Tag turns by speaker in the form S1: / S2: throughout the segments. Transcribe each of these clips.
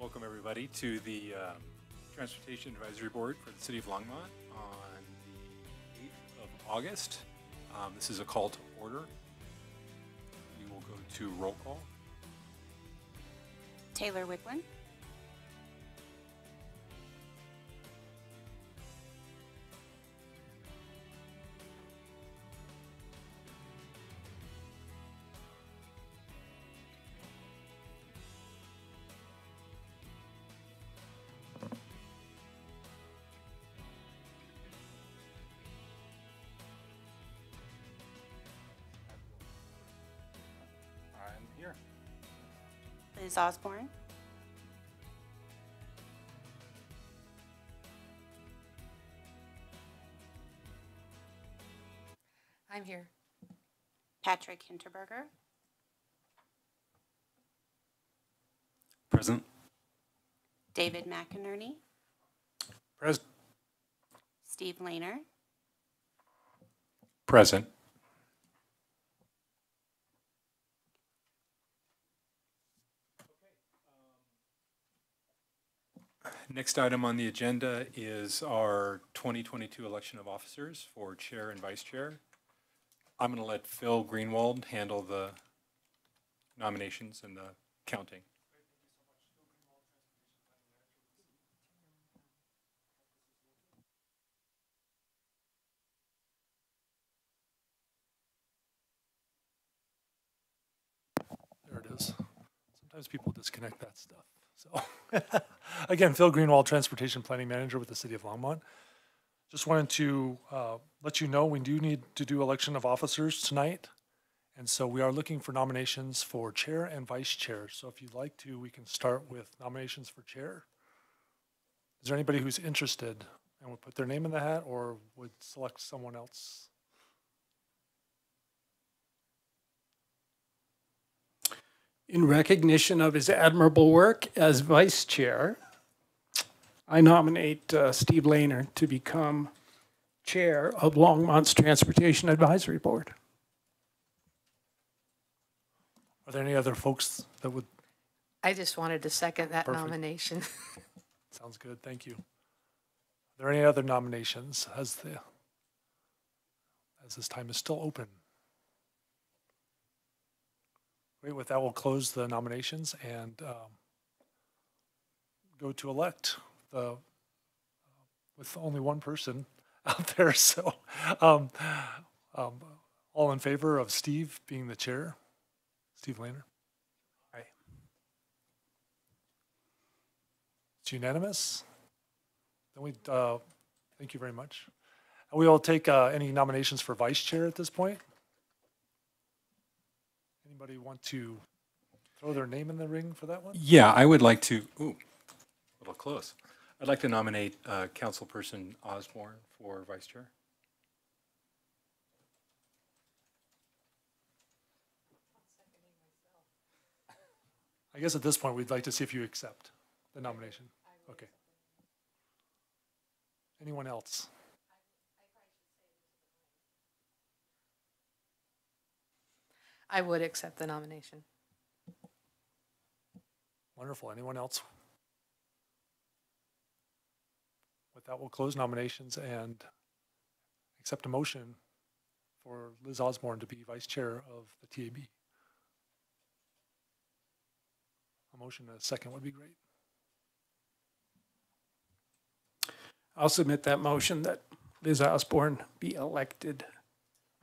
S1: Welcome, everybody, to the uh, Transportation Advisory Board for the City of Longmont on the 8th of August. Um, This is a call to order. We will go to roll call.
S2: Taylor Wicklund. Liz Osborne.
S3: I'm here.
S2: Patrick Hinterberger.
S1: Present.
S2: David McInerney.
S1: Present.
S2: Steve Laner.
S1: Present. Next item on the agenda is our 2022 election of officers for chair and vice chair. I'm going to let Phil Greenwald handle the nominations and the counting.
S4: There it is. Sometimes people disconnect that stuff. So, again, Phil Greenwald, Transportation Planning Manager with the City of Longmont. Just wanted to uh, let you know we do need to do election of officers tonight. And so we are looking for nominations for chair and vice chair. So if you'd like to, we can start with nominations for chair. Is there anybody who's interested and would put their name in the hat or would select someone else?
S5: In recognition of his admirable work as vice chair, I nominate uh, Steve Laner to become chair of Longmont's Transportation Advisory Board.
S4: Are there any other folks that would,
S3: I just wanted to second that
S4: Perfect.
S3: nomination.
S4: sounds good, thank you. Are there any other nominations as the, as this time is still open? Great, with that, we'll close the nominations and um, go to elect the, with only one person out there, so, um, um, all in favor of Steve being the chair? Steve Laner? Aye. It's unanimous? Then we, uh, thank you very much. We will take uh, any nominations for vice chair at this point. Anybody want to throw their name in the ring for that one?
S1: Yeah, I would like to, ooh, a little close. I'd like to nominate uh, Councilperson Osborne for vice chair.
S4: I guess at this point, we'd like to see if you accept the nomination. Okay. Anyone else?
S3: I would accept the nomination.
S4: Wonderful. Anyone else? With that, we'll close nominations and accept a motion for Liz Osborne to be vice chair of the TAB. A motion and a second would be great.
S5: I'll submit that motion that Liz Osborne be elected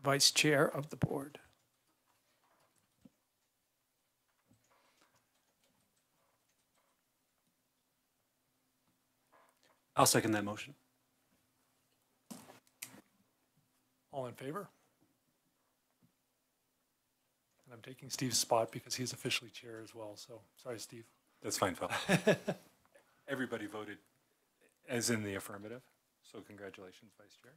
S5: vice chair of the board.
S6: I'll second that motion.
S4: All in favor? And I'm taking Steve's spot because he's officially chair as well, so sorry, Steve.
S1: That's fine, Phil. Everybody voted as in the affirmative, so congratulations, Vice Chair.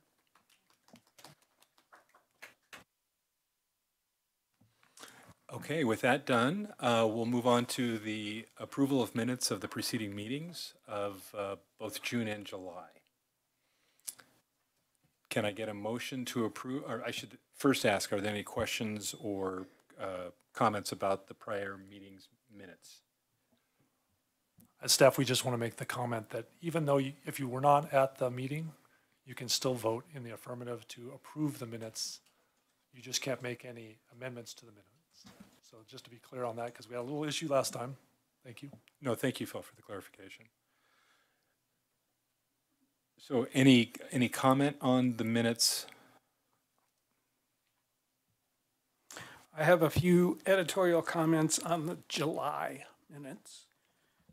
S1: Okay, with that done, uh, we'll move on to the approval of minutes of the preceding meetings of uh, both June and July. Can I get a motion to approve, or I should first ask, are there any questions or uh, comments about the prior meetings minutes?
S4: As staff, we just want to make the comment that even though you- if you were not at the meeting, you can still vote in the affirmative to approve the minutes. You just can't make any amendments to the minutes. So just to be clear on that, because we had a little issue last time. Thank you.
S1: No, thank you, Phil, for the clarification. So any, any comment on the minutes?
S5: I have a few editorial comments on the July minutes.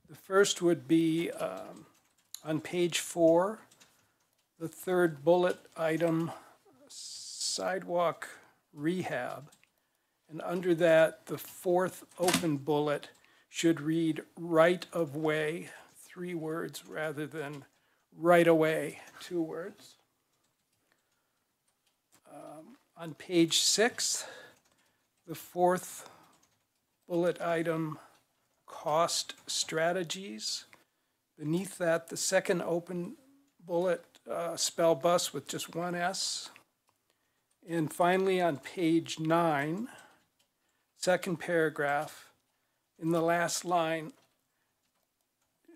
S5: The first would be um, on page four, the third bullet item, sidewalk rehab. And under that, the fourth open bullet should read right of way, three words rather than right away, two words. Um, On page six, the fourth bullet item, cost strategies. Beneath that, the second open bullet, uh, spell bus with just one S. And finally, on page nine, second paragraph, in the last line,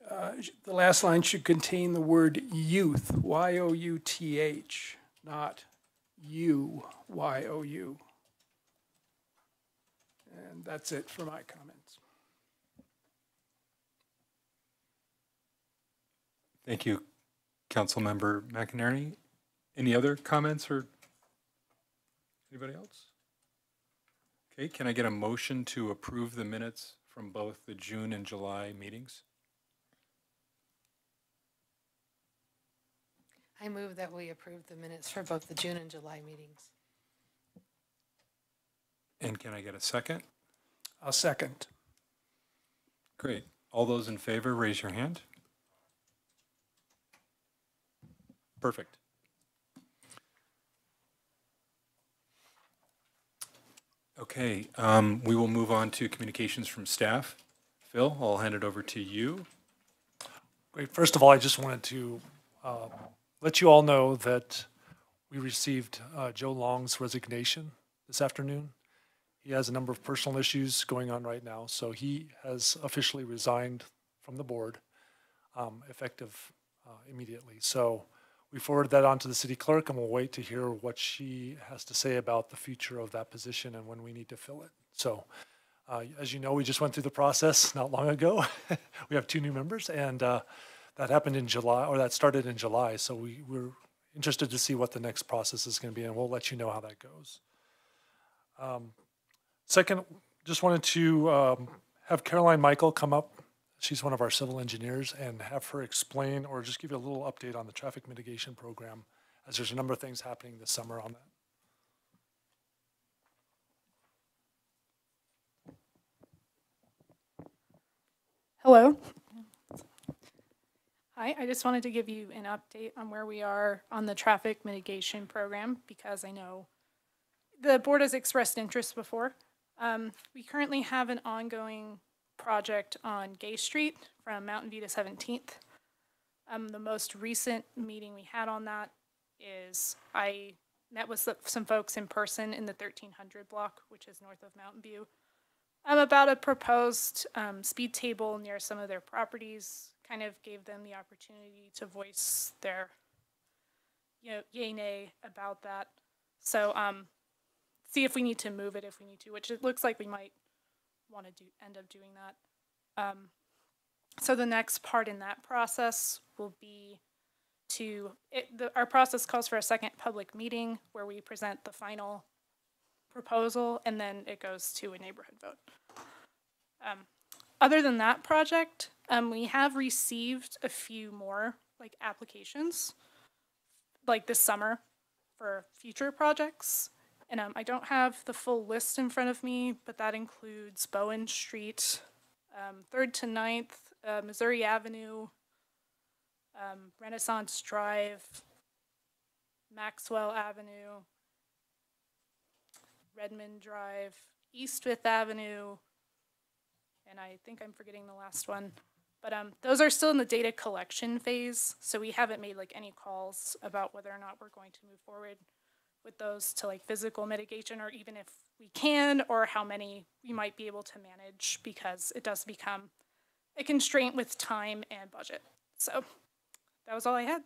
S5: uh, the last line should contain the word youth, Y-O-U-T-H, not you, Y-O-U. And that's it for my comments.
S1: Thank you, Council Member McInerney. Any other comments or anybody else? Okay, can I get a motion to approve the minutes from both the June and July meetings?
S3: I move that we approve the minutes for both the June and July meetings.
S1: And can I get a second?
S5: I'll second.
S1: Great. All those in favor, raise your hand. Perfect. Okay, um, we will move on to communications from staff. Phil, I'll hand it over to you.
S4: Great. First of all, I just wanted to uh, let you all know that we received uh, Joe Long's resignation this afternoon. He has a number of personal issues going on right now, so he has officially resigned from the board, um, effective uh, immediately. So we forwarded that on to the city clerk, and we'll wait to hear what she has to say about the future of that position and when we need to fill it. So uh, As you know, we just went through the process not long ago. We have two new members, and uh, that happened in July, or that started in July. So we, we're interested to see what the next process is going to be, and we'll let you know how that goes. Um, Second, just wanted to um, have Caroline Michael come up. She's one of our civil engineers, and have her explain or just give you a little update on the traffic mitigation program, as there's a number of things happening this summer on that.
S6: Hello. Hi, I just wanted to give you an update on where we are on the traffic mitigation program because I know the board has expressed interest before. Um, we currently have an ongoing project on Gay Street from Mountain View to 17th. Um, the most recent meeting we had on that is I met with some- folks in person in the 1300 block, which is north of Mountain View um, about a proposed um, speed table near some of their properties. Kind of gave them the opportunity to voice their, you know, yay nay about that. So um, see if we need to move it if we need to, which it looks like we might want to do end up doing that. Um, so the next part in that process will be to it, the, our process calls for a second public meeting where we present the final proposal and then it goes to a neighborhood vote. Um, other than that project, um, we have received a few more like applications like this summer for future projects. And um, I don't have the full list in front of me, but that includes Bowen Street, um, 3rd to 9th, uh, Missouri Avenue, um, Renaissance Drive, Maxwell Avenue, Redmond Drive, East Fifth Avenue, and I think I'm forgetting the last one. But um, those are still in the data collection phase, so we haven't made like any calls about whether or not we're going to move forward with those to like physical mitigation, or even if we can, or how many we might be able to manage, because it does become a constraint with time and budget. So that was all I had.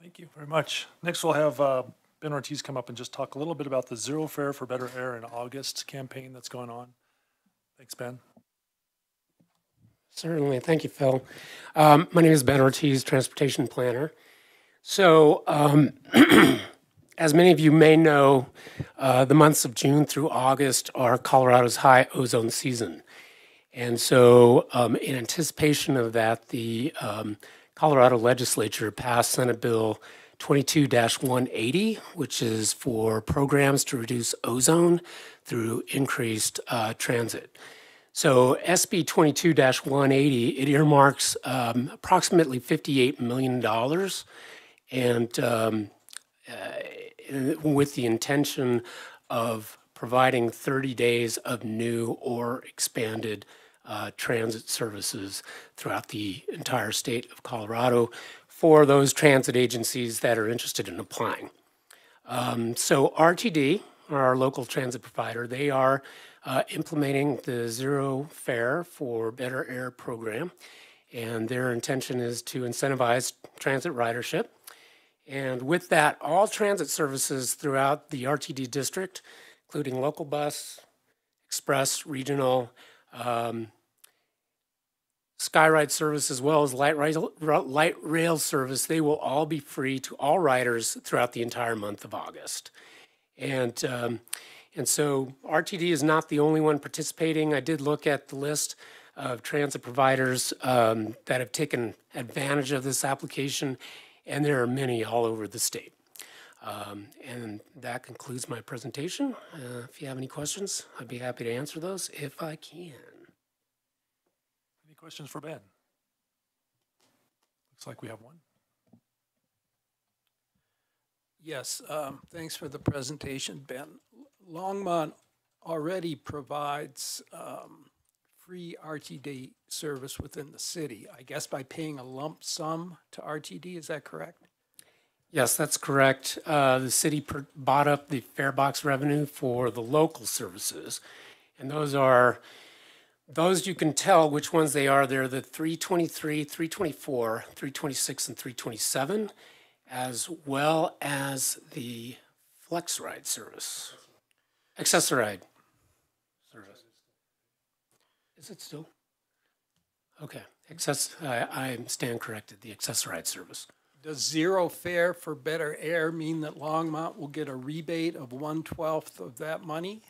S4: Thank you very much. Next, we'll have uh, Ben Ortiz come up and just talk a little bit about the Zero Fare for Better Air in August campaign that's going on. Thanks, Ben.
S7: Certainly. Thank you, Phil. Um, my name is Ben Ortiz, Transportation Planner. So, um, as many of you may know, uh, the months of June through August are Colorado's high ozone season. And so, um, in anticipation of that, the um, Colorado legislature passed Senate Bill 22 180, which is for programs to reduce ozone through increased uh, transit. So SB 22-180, it earmarks um, approximately $58 million and um, uh, with the intention of providing 30 days of new or expanded uh, transit services throughout the entire state of Colorado for those transit agencies that are interested in applying. Um, so RTD, our local transit provider, they are uh, implementing the zero fare for better air program. And their intention is to incentivize transit ridership. And with that, all transit services throughout the RTD district, including local bus, express, regional, um, Skyride service, as well as light rail, light rail service, they will all be free to all riders throughout the entire month of August. And um, and so RTD is not the only one participating. I did look at the list of transit providers um, that have taken advantage of this application, and there are many all over the state. Um, and that concludes my presentation. Uh, if you have any questions, I'd be happy to answer those if I can.
S4: Any questions for Ben? Looks like we have one.
S5: Yes, um, thanks for the presentation, Ben. Longmont already provides um, free RTD service within the city, I guess by paying a lump sum to RTD, is that correct?
S7: Yes, that's correct. Uh, the city per- bought up the fare box revenue for the local services. And those are, those you can tell which ones they are. They're the 323, 324, 326, and 327, as well as the Flex Ride service. Access-a-Ride. Is it still? Okay, access, I, I stand corrected, the Access-a-Ride service.
S5: Does zero fare for better air mean that Longmont will get a rebate of one twelfth of that money?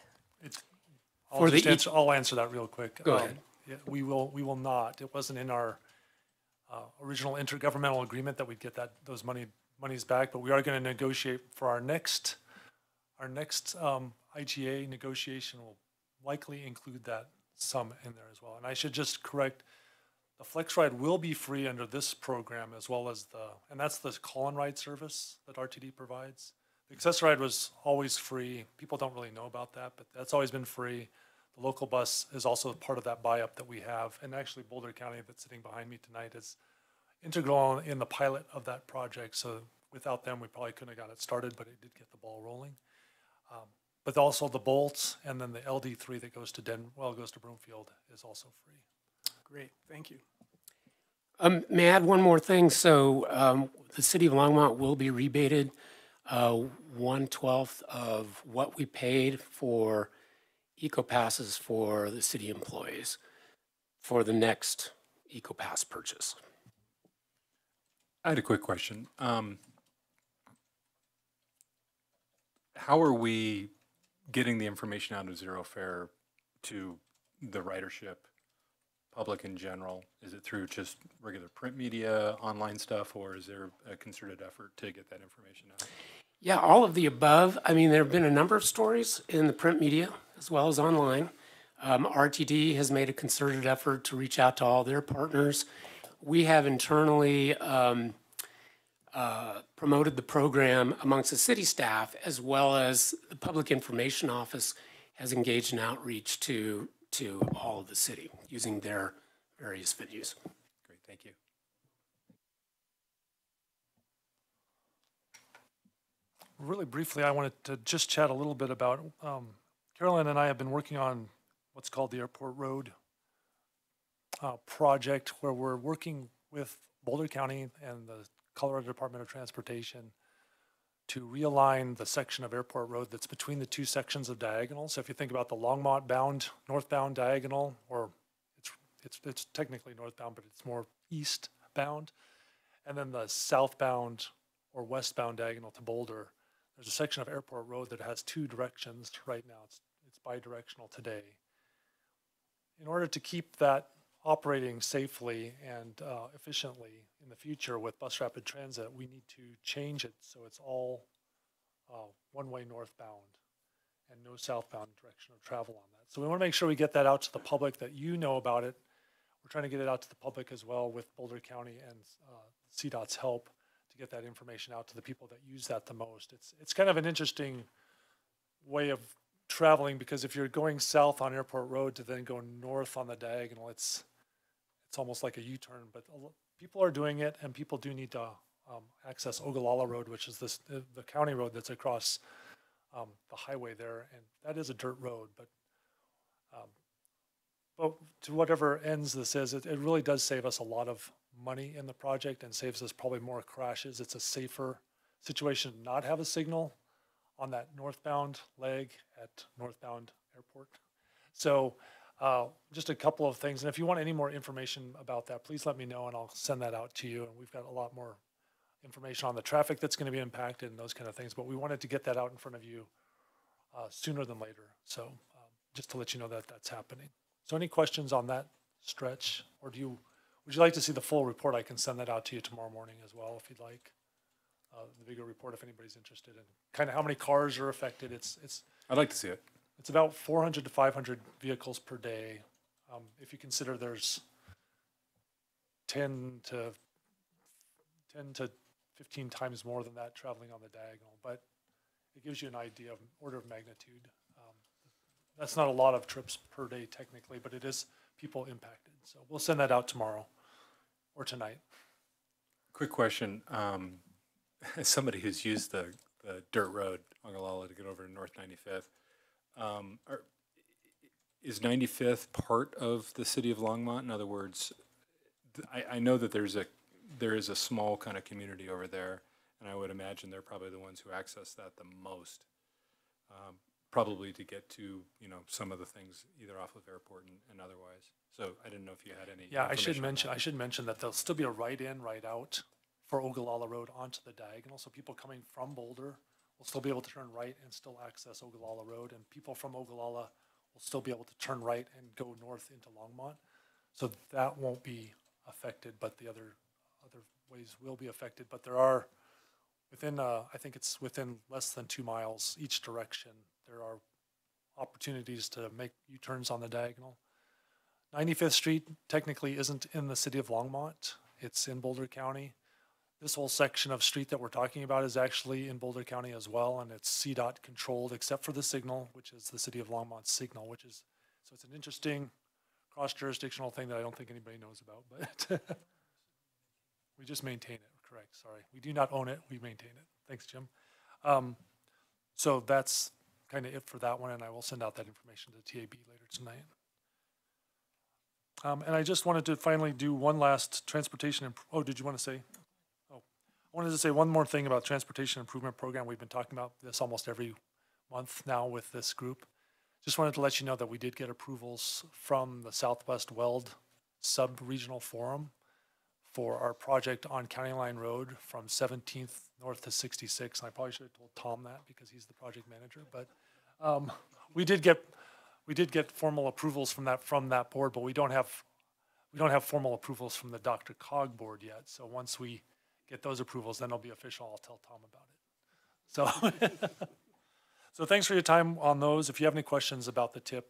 S4: I'll
S7: For the
S4: just
S7: each-
S4: answer, I'll answer that real quick.
S7: Go
S4: Um,
S7: ahead.
S4: Yeah, we will, we will not. It wasn't in our uh, original intergovernmental agreement that we'd get that, those money, monies back, but we are going to negotiate for our next, our next um, IGA negotiation will likely include that sum in there as well. And I should just correct, the Flex Ride will be free under this program as well as the, and that's the call and ride service that RTD provides. The Access Ride was always free. People don't really know about that, but that's always been free. The local bus is also part of that buy-up that we have. And actually Boulder County that's sitting behind me tonight is integral in the pilot of that project. So without them, we probably couldn't have got it started, but it did get the ball rolling. Um, But also the Bolts and then the LD three that goes to Den, well, goes to Broomfield is also free.
S5: Great, thank you.
S7: Um, may I add one more thing? So, um, the city of Longmont will be rebated, uh, one twelfth of what we paid for eco passes for the city employees for the next eco pass purchase.
S1: I had a quick question. Um, how are we getting the information out of Zero Fare to the ridership, public in general? Is it through just regular print media, online stuff, or is there a concerted effort to get that information out?
S7: Yeah, all of the above. I mean, there have been a number of stories in the print media as well as online. Um, RTD has made a concerted effort to reach out to all their partners. We have internally um, uh, promoted the program amongst the city staff as well as the Public Information Office has engaged in outreach to to all of the city using their various venues.
S1: Great, thank you.
S4: Really briefly, I wanted to just chat a little bit about, um, Carolyn and I have been working on what's called the Airport Road uh, project where we're working with Boulder County and the Colorado Department of Transportation to realign the section of Airport Road that's between the two sections of diagonal. So if you think about the Longmont bound, northbound diagonal, or it's, it's, it's technically northbound, but it's more eastbound. And then the southbound or westbound diagonal to Boulder, there's a section of Airport Road that has two directions right now. It's, it's bi-directional today. In order to keep that operating safely and uh, efficiently in the future with bus rapid transit, we need to change it so it's all uh, one-way northbound and no southbound direction of travel on that. So we want to make sure we get that out to the public, that you know about it. We're trying to get it out to the public as well with Boulder County and uh, CDOT's help to get that information out to the people that use that the most. It's, it's kind of an interesting way of traveling because if you're going south on Airport Road to then go north on the diagonal, it's, it's almost like a U-turn, but people are doing it and people do need to um, access Ogallala Road, which is this, the, the county road that's across um, the highway there, and that is a dirt road, but um, but to whatever ends this is, it, it really does save us a lot of money in the project and saves us probably more crashes. It's a safer situation to not have a signal on that northbound leg at northbound airport. So uh, just a couple of things. And if you want any more information about that, please let me know and I'll send that out to you. And we've got a lot more information on the traffic that's going to be impacted and those kind of things. But we wanted to get that out in front of you uh, sooner than later. So um, just to let you know that that's happening. So any questions on that stretch? Or do you, would you like to see the full report? I can send that out to you tomorrow morning as well if you'd like. Uh, the bigger report if anybody's interested in kind of how many cars are affected. It's, it's,
S1: I'd like to see it.
S4: It's about 400 to 500 vehicles per day. Um, if you consider there's 10 to 10 to 15 times more than that traveling on the diagonal, but it gives you an idea of order of magnitude. Um, that's not a lot of trips per day technically, but it is people impacted. So we'll send that out tomorrow or tonight.
S1: Quick question. Um, as somebody who's used the, the dirt road, Ogallala, to get over to North 95th, um, are, is 95th part of the city of Longmont? In other words, th- I, I know that there's a, there is a small kind of community over there, and I would imagine they're probably the ones who access that the most. Um, probably to get to, you know, some of the things either off of airport and, and otherwise. So I didn't know if you had any.
S4: Yeah, I should mention,
S1: that.
S4: I should mention that there'll still be a right in, right out for Ogallala Road onto the diagonal. So people coming from Boulder will still be able to turn right and still access Ogallala Road. And people from Ogallala will still be able to turn right and go north into Longmont. So that won't be affected, but the other, other ways will be affected. But there are, within, uh, I think it's within less than two miles each direction, there are opportunities to make U-turns on the diagonal. 95th Street technically isn't in the city of Longmont. It's in Boulder County. This whole section of street that we're talking about is actually in Boulder County as well, and it's CDOT controlled except for the signal, which is the city of Longmont's signal, which is, so it's an interesting cross-jurisdictional thing that I don't think anybody knows about, but we just maintain it, correct, sorry. We do not own it, we maintain it. Thanks, Jim. Um, so that's kind of it for that one, and I will send out that information to TAB later tonight. Um, and I just wanted to finally do one last transportation, oh, did you want to say? I wanted to say one more thing about transportation improvement program. We've been talking about this almost every month now with this group. Just wanted to let you know that we did get approvals from the Southwest Weld Sub-Regional Forum for our project on County Line Road from 17th north to 66. And I probably should have told Tom that because he's the project manager, but um, we did get, we did get formal approvals from that, from that board, but we don't have, we don't have formal approvals from the DRCOG board yet. So once we get those approvals, then it'll be official. I'll tell Tom about it. So, so thanks for your time on those. If you have any questions about the TIP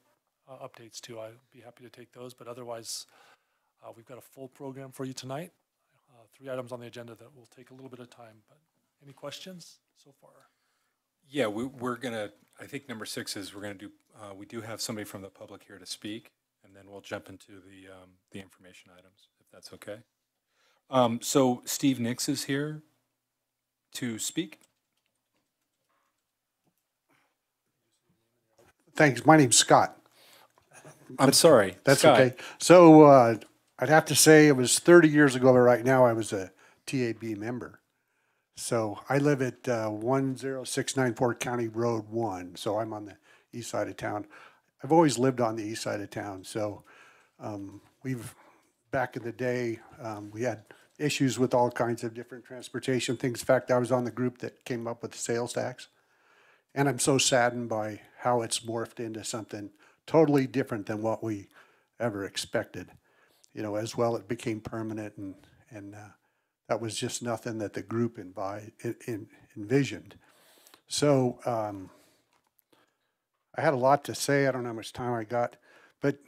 S4: uh, updates too, I'd be happy to take those. But otherwise, uh, we've got a full program for you tonight. Uh, three items on the agenda that will take a little bit of time, but any questions so far?
S1: Yeah, we, we're gonna, I think number six is we're gonna do, uh, we do have somebody from the public here to speak, and then we'll jump into the, um, the information items, if that's okay. Um, so Steve Nix is here to speak.
S8: Thanks. My name's Scott.
S1: I'm sorry,
S8: That's
S1: Scott.
S8: okay. So, uh, I'd have to say it was 30 years ago, but right now I was a TAB member. So I live at uh, 10694 County Road 1, so I'm on the east side of town. I've always lived on the east side of town, so um, we've, back in the day, um, we had issues with all kinds of different transportation things. In fact, I was on the group that came up with the sales tax. And I'm so saddened by how it's morphed into something totally different than what we ever expected. You know, as well, it became permanent and, and, uh, that was just nothing that the group en- en- envisioned. So, um, I had a lot to say. I don't know how much time I got, but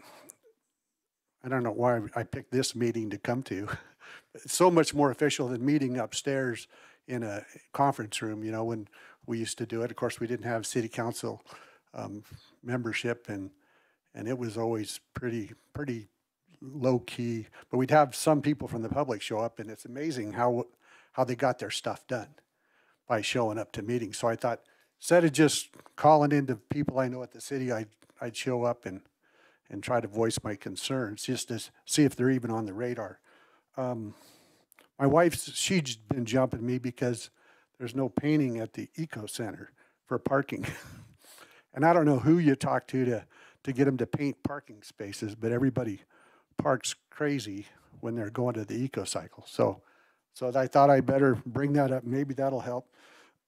S8: I don't know why I picked this meeting to come to. So much more official than meeting upstairs in a conference room, you know, when we used to do it. Of course, we didn't have city council um, membership and, and it was always pretty, pretty low key. But we'd have some people from the public show up and it's amazing how, how they got their stuff done by showing up to meetings. So I thought, instead of just calling into people I know at the city, I'd, I'd show up and, and try to voice my concerns, just to see if they're even on the radar. Um, my wife's, she's been jumping me because there's no painting at the eco center for parking. and I don't know who you talk to to, to get them to paint parking spaces, but everybody parks crazy when they're going to the eco cycle. So, so I thought I better bring that up. Maybe that'll help.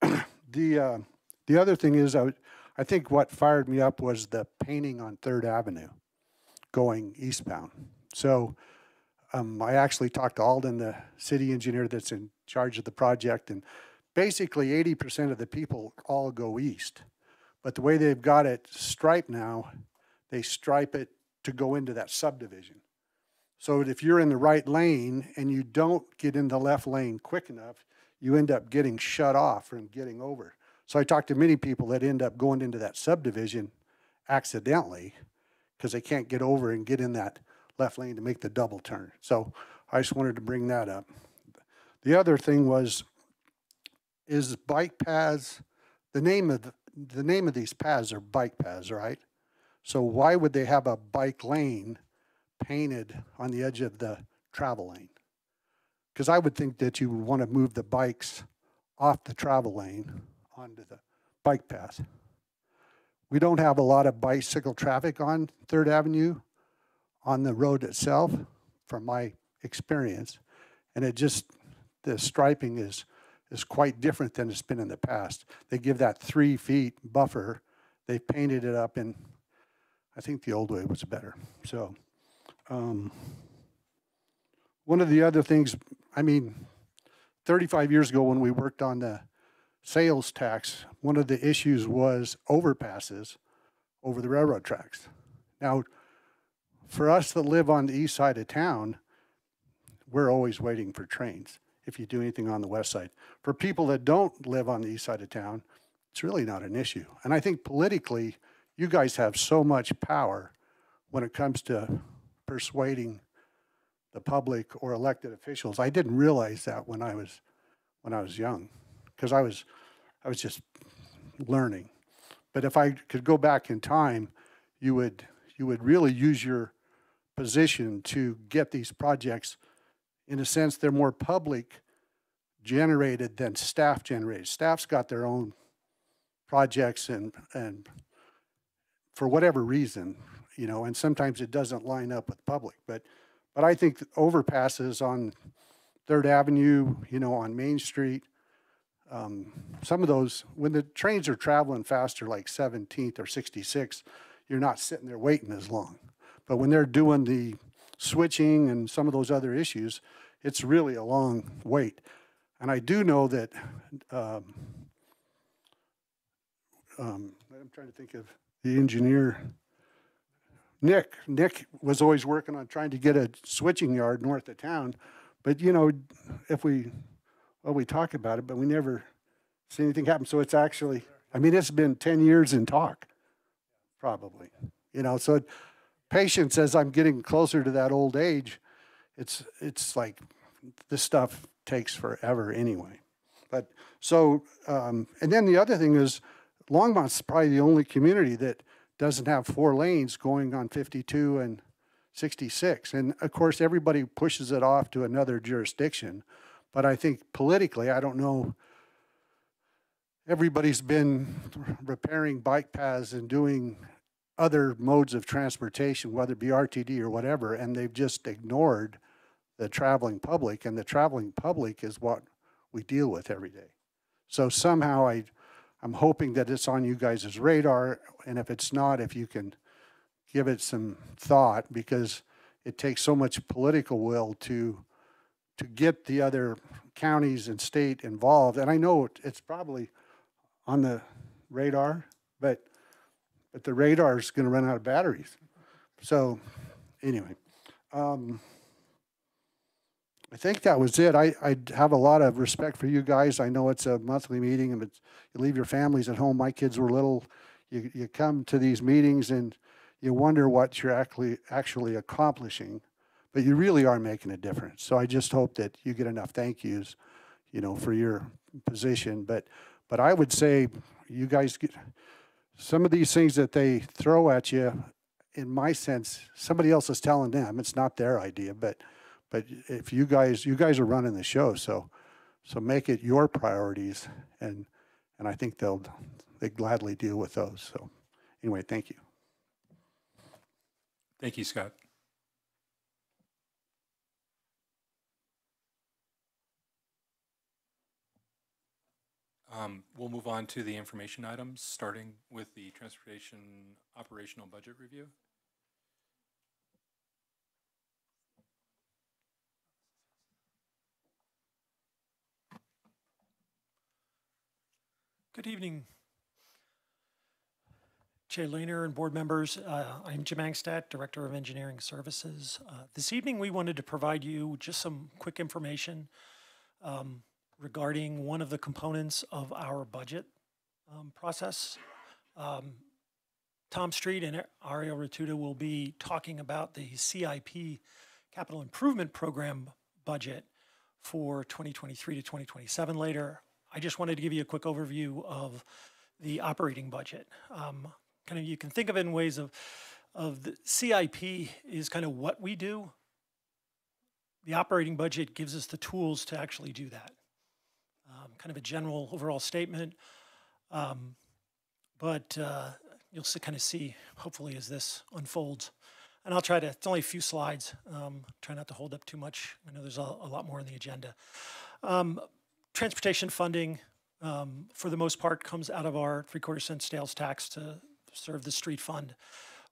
S8: the, uh, the other thing is, I, I think what fired me up was the painting on Third Avenue going eastbound. So, um, I actually talked to Alden, the city engineer that's in charge of the project, and basically eighty percent of the people all go east. But the way they've got it striped now, they stripe it to go into that subdivision. So if you're in the right lane and you don't get in the left lane quick enough, you end up getting shut off from getting over. So I talked to many people that end up going into that subdivision accidentally because they can't get over and get in that left lane to make the double turn. So I just wanted to bring that up. The other thing was, is bike paths, the name of, the- name of these paths are bike paths, right? So why would they have a bike lane painted on the edge of the travel lane? Because I would think that you would want to move the bikes off the travel lane onto the bike path. We don't have a lot of bicycle traffic on Third Avenue on the road itself, from my experience. And it just, the striping is, is quite different than it's been in the past. They give that three feet buffer. They painted it up in, I think the old way was better. So, um, one of the other things, I mean, 35 years ago when we worked on the sales tax, one of the issues was overpasses over the railroad tracks. Now, for us that live on the east side of town, we're always waiting for trains if you do anything on the west side. For people that don't live on the east side of town, it's really not an issue. And I think politically, you guys have so much power when it comes to persuading the public or elected officials. I didn't realize that when I was when I was young, because I was I was just learning. But if I could go back in time, you would you would really use your position to get these projects. In a sense, they're more public generated than staff generated. Staff's got their own projects and and for whatever reason, you know, and sometimes it doesn't line up with public. But but I think overpasses on Third Avenue, you know, on Main Street, um, some of those, when the trains are traveling faster, like 17th or 66, you're not sitting there waiting as long. But when they're doing the switching and some of those other issues, it's really a long wait. And I do know that, um, um, I'm trying to think of the engineer, Nick, Nick was always working on trying to get a switching yard north of town. But, you know, if we, well, we talk about it, but we never see anything happen. So it's actually, I mean, it's been 10 years in talk, probably. You know, so it- patience as I'm getting closer to that old age, it's, it's like this stuff takes forever anyway. But so, um, and then the other thing is Longmont's probably the only community that doesn't have four lanes going on 52 and 66. And of course, everybody pushes it off to another jurisdiction. But I think politically, I don't know, everybody's been repairing bike paths and doing other modes of transportation, whether it be RTD or whatever, and they've just ignored the traveling public, and the traveling public is what we deal with every day. So somehow I, I'm hoping that it's on you guys' radar, and if it's not, if you can give it some thought, because it takes so much political will to, to get the other counties and state involved. And I know it's probably on the radar, but, the radar is gonna run out of batteries. So, anyway, um, I think that was it. I, I have a lot of respect for you guys. I know it's a monthly meeting and it's, you leave your families at home. My kids were little. You, you come to these meetings and you wonder what you're actually, actually accomplishing, but you really are making a difference. So I just hope that you get enough thank yous, you know, for your position. But, but I would say you guys get, some of these things that they throw at you, in my sense, somebody else is telling them. It's not their idea, but, but if you guys, you guys are running the show, so, so make it your priorities, and, and I think they'll, they gladly deal with those. So, anyway, thank you.
S1: Thank you, Scott. Um, We'll move on to the information items, starting with the transportation operational budget review.
S9: Good evening, Chair Lehner and board members. Uh, I'm Jim Angstadt, Director of Engineering Services. Uh, This evening, we wanted to provide you just some quick information um, regarding one of the components of our budget um, process. Um, Tom Street and Ariel Rotuda will be talking about the CIP Capital Improvement Program budget for 2023 to 2027 later. I just wanted to give you a quick overview of the operating budget. Um, kind of, you can think of it in ways of, of the CIP is kind of what we do. The operating budget gives us the tools to actually do that. Kind of a general overall statement. Um, but uh, you'll see, kind of see, hopefully, as this unfolds. And I'll try to, it's only a few slides. Um, try not to hold up too much. I know there's a, a lot more on the agenda. Um, transportation funding, um, for the most part, comes out of our three-quarter cent sales tax to serve the street fund.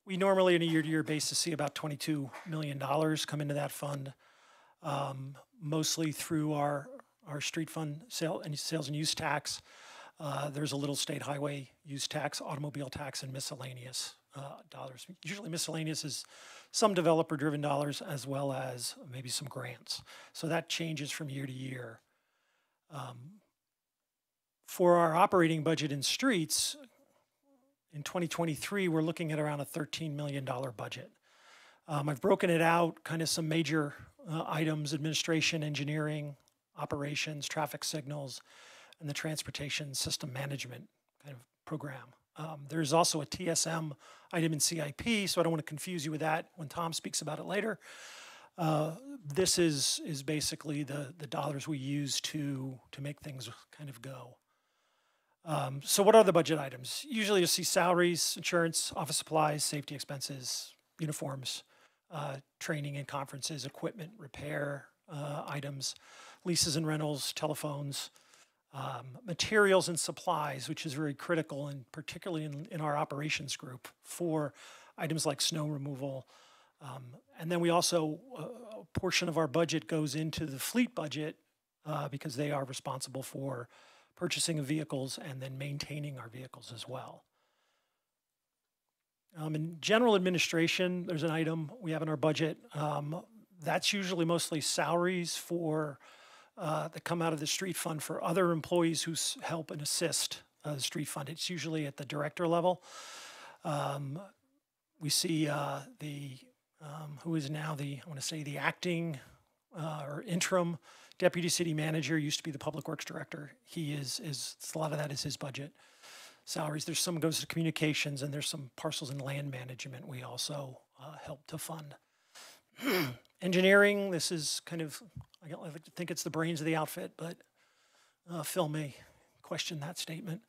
S9: We normally, on a year-to-year basis, see about $22 million come into that fund, um, mostly through our, our street fund sale and sales and use tax. Uh, there's a little state highway use tax, automobile tax, and miscellaneous uh, dollars. Usually miscellaneous is some developer-driven dollars as well as maybe some grants. So that changes from year to year. Um, For our operating budget in streets, in 2023, we're looking at around a $13 million budget. Um, I've broken it out, kind of some major uh, items, administration, engineering, operations, traffic signals, and the transportation system management kind of program. Um, there's also a TSM item in CIP, so I don't want to confuse you with that when Tom speaks about it later. Uh, this is is basically the the dollars we use to to make things kind of go. Um, so what are the budget items? Usually you'll see salaries, insurance, office supplies, safety expenses, uniforms, uh, training and conferences, equipment, repair uh, items, leases and rentals, telephones, um, materials and supplies, which is very critical and particularly in, in our operations group for items like snow removal. Um, and then we also, uh, a portion of our budget goes into the fleet budget uh, because they are responsible for purchasing of vehicles and then maintaining our vehicles as well. Um, in general administration, there's an item we have in our budget. Um, that's usually mostly salaries for uh, that come out of the street fund for other employees who s- help and assist uh, the street fund. It's usually at the director level. Um, we see uh, the um, who is now the I want to say the acting uh, or interim deputy city manager used to be the public works director. He is is a lot of that is his budget salaries. There's some goes to communications and there's some parcels and land management we also uh, help to fund. Engineering, this is kind of, I like to think it's the brains of the outfit, but uh, Phil may question that statement.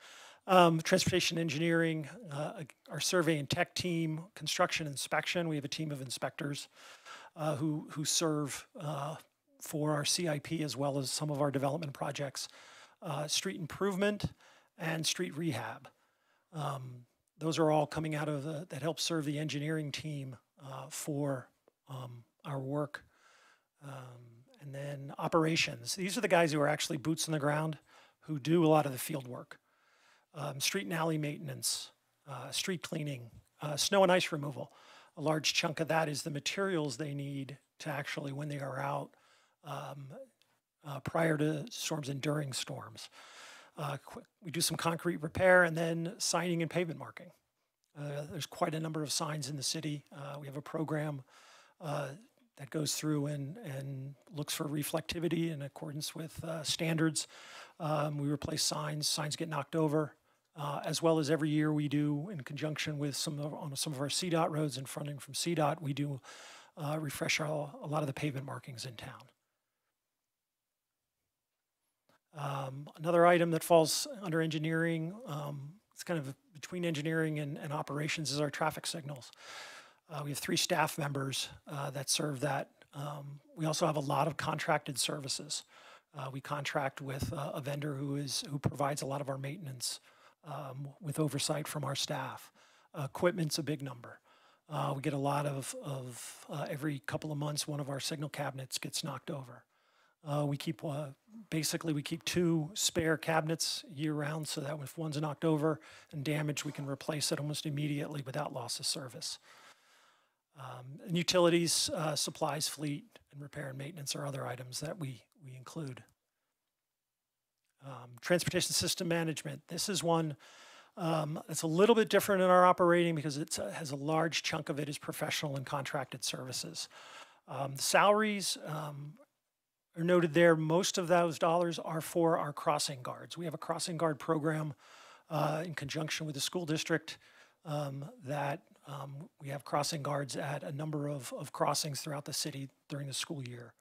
S9: Um, transportation engineering, uh, our survey and tech team, construction inspection. We have a team of inspectors uh, who who serve uh, for our CIP as well as some of our development projects. Uh, street improvement and street rehab. Um, those are all coming out of the, that help serve the engineering team uh, for um, our work. Um, and then operations. These are the guys who are actually boots on the ground, who do a lot of the field work. Um, street and alley maintenance, uh, street cleaning, uh, snow and ice removal. A large chunk of that is the materials they need to actually, when they are out, um, uh, prior to storms and during storms. Uh, we do some concrete repair and then signing and pavement marking. Uh, there's quite a number of signs in the city. Uh, we have a program uh, that goes through and, and looks for reflectivity in accordance with uh, standards. Um, we replace signs, signs get knocked over, uh, as well as every year we do in conjunction with some of, on some of our CDOT roads and fronting from CDOT, we do uh, refresh our, a lot of the pavement markings in town. Um, another item that falls under engineering, um, it's kind of between engineering and, and operations, is our traffic signals. Uh, we have three staff members uh, that serve that. Um, we also have a lot of contracted services. Uh, we contract with uh, a vendor who is who provides a lot of our maintenance um, with oversight from our staff. equipment's a big number. Uh, we get a lot of, of uh, every couple of months, one of our signal cabinets gets knocked over. We keep basically we keep two spare cabinets year round, so that if one's knocked over and damaged, we can replace it almost immediately without loss of service. Um, and utilities, uh, supplies, fleet, and repair and maintenance are other items that we we include. Um, transportation system management. This is one um, that's a little bit different in our operating because it has a large chunk of it is professional and contracted services. Um, salaries um, are noted there. Most of those dollars are for our crossing guards. We have a crossing guard program uh, in conjunction with the school district um, that um, we have crossing guards at a number of, of crossings throughout the city during the school year.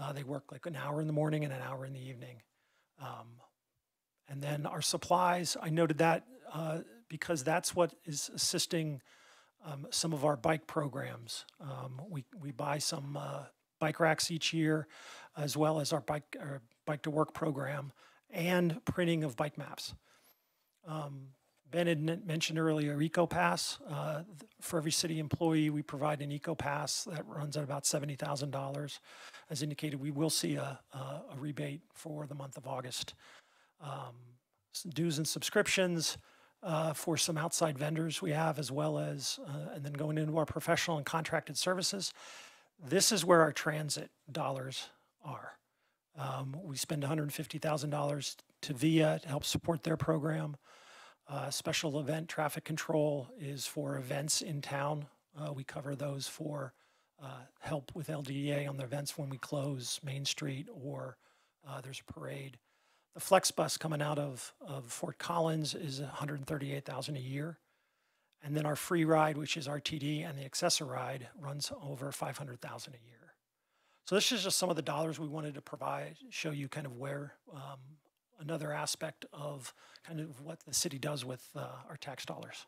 S9: Uh, they work like an hour in the morning and an hour in the evening. Um, and then our supplies, I noted that uh, because that's what is assisting um, some of our bike programs. Um, we, we buy some uh, bike racks each year, as well as our bike, our bike to work program and printing of bike maps. Um, ben had mentioned earlier EcoPass. Uh, for every city employee, we provide an EcoPass that runs at about $70,000. As indicated, we will see a, a, a rebate for the month of August. Um, dues and subscriptions uh, for some outside vendors we have, as well as, uh, and then going into our professional and contracted services. This is where our transit dollars are. Um, we spend $150,000 to VIA to help support their program. Uh, special event traffic control is for events in town. Uh, we cover those for uh, help with LDA on the events when we close Main Street or uh, there's a parade. The Flex bus coming out of, of Fort Collins is 138,000 a year. And then our free ride, which is RTD, and the Access-a-Ride runs over 500,000 a year. So this is just some of the dollars we wanted to provide, show you kind of where um, another aspect of kind of what the city does with uh, our tax dollars.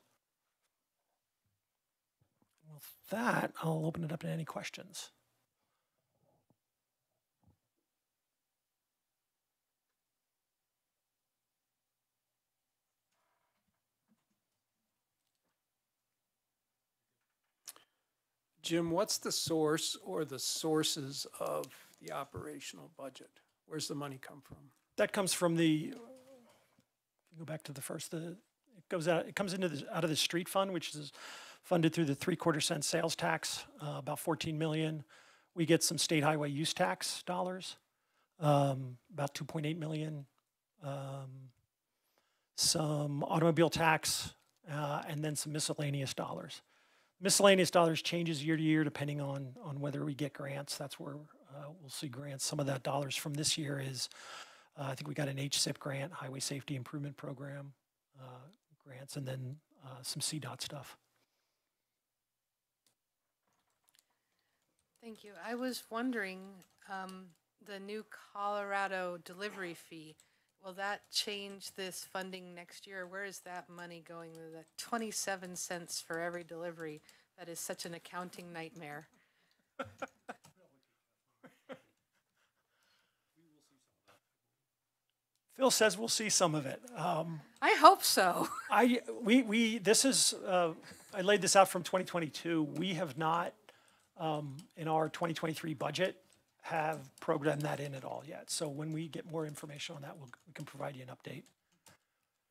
S9: With that, I'll open it up to any questions.
S5: Jim, what's the source or the sources of the operational budget? Where's the money come from?
S9: That comes from the, go back to the first, the, it goes out, it comes into the, out of the street fund, which is funded through the three quarter cent sales tax, uh, about 14 million. We get some state highway use tax dollars, um, about 2.8 million. Um, some automobile tax, uh, and then some miscellaneous dollars. Miscellaneous dollars changes year to year depending on, on whether we get grants. That's where uh, we'll see grants. Some of that dollars from this year is, uh, I think we got an HSIP grant, Highway Safety Improvement Program uh, grants, and then uh, some CDOT stuff.
S3: Thank you. I was wondering, um, the new Colorado delivery fee, will that change this funding next year? Where is that money going? The twenty-seven cents for every delivery, that is such an accounting nightmare.
S9: Phil says we'll see some of it. Um,
S3: I hope so.
S9: I, we, we, this is, uh, I laid this out from 2022. We have not, um, in our 2023 budget, have programmed that in at all yet. So when we get more information on that, we'll, we can provide you an update.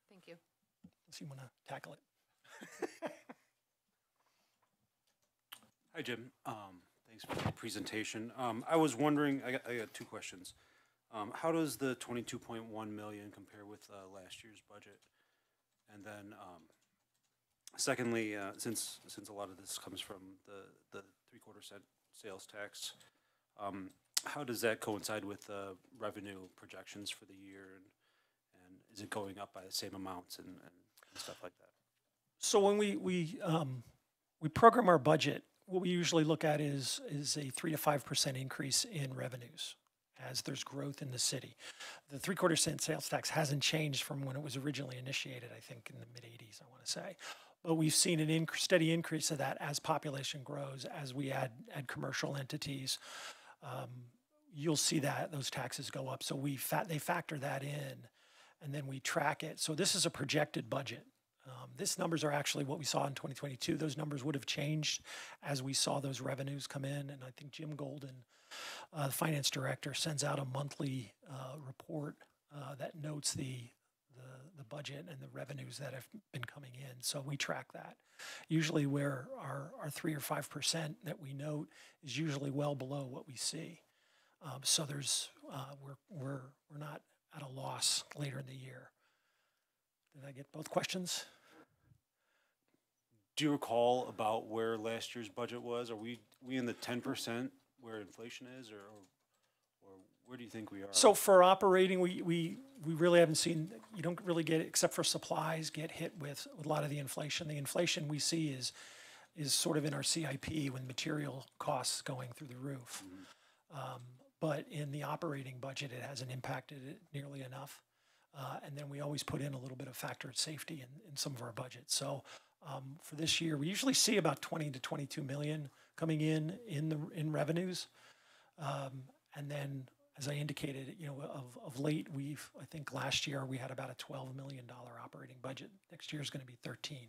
S3: Thank you.
S9: If you want to tackle it.
S10: Hi, Jim. Um, Thanks for the presentation. Um, I was wondering, I got, I got two questions. Um, How does the 22.1 million compare with uh, last year's budget? And then um, secondly, uh, since, since a lot of this comes from the, the three-quarter cent sales tax, um, how does that coincide with the revenue projections for the year? And and is it going up by the same amounts and and stuff like that?
S9: So when we, we, um, we program our budget, what we usually look at is, is a three to five percent increase in revenues as there's growth in the city. The three quarter cent sales tax hasn't changed from when it was originally initiated, I think in the mid eighties, I want to say. But we've seen an inc- steady increase of that as population grows, as we add, add commercial entities. Um, you'll see that those taxes go up. So we fa- they factor that in and then we track it. So this is a projected budget. Um, this numbers are actually what we saw in 2022. Those numbers would have changed as we saw those revenues come in. And I think Jim Golden, uh, the finance director, sends out a monthly uh, report uh, that notes the, the the budget and the revenues that have been coming in. So we track that. Usually, where our our three or five percent that we note is usually well below what we see. Um, so there's uh, we're we're we're not at a loss later in the year. Did I get both questions?
S10: Do you recall about where last year's budget was? Are we, we in the ten percent where inflation is, or, or where do you think we are?
S9: So for operating, we, we, we really haven't seen, you don't really get, except for supplies, get hit with a lot of the inflation. The inflation we see is, is sort of in our CIP when material costs going through the roof. Um, But in the operating budget, it hasn't impacted it nearly enough. Uh, and then we always put in a little bit of factored safety in, in some of our budgets. So um, for this year, we usually see about 20 to 22 million coming in in the in revenues. Um, and then, as I indicated, you know, of, of late, we've, I think last year we had about a $12 million operating budget. Next year is going to be 13.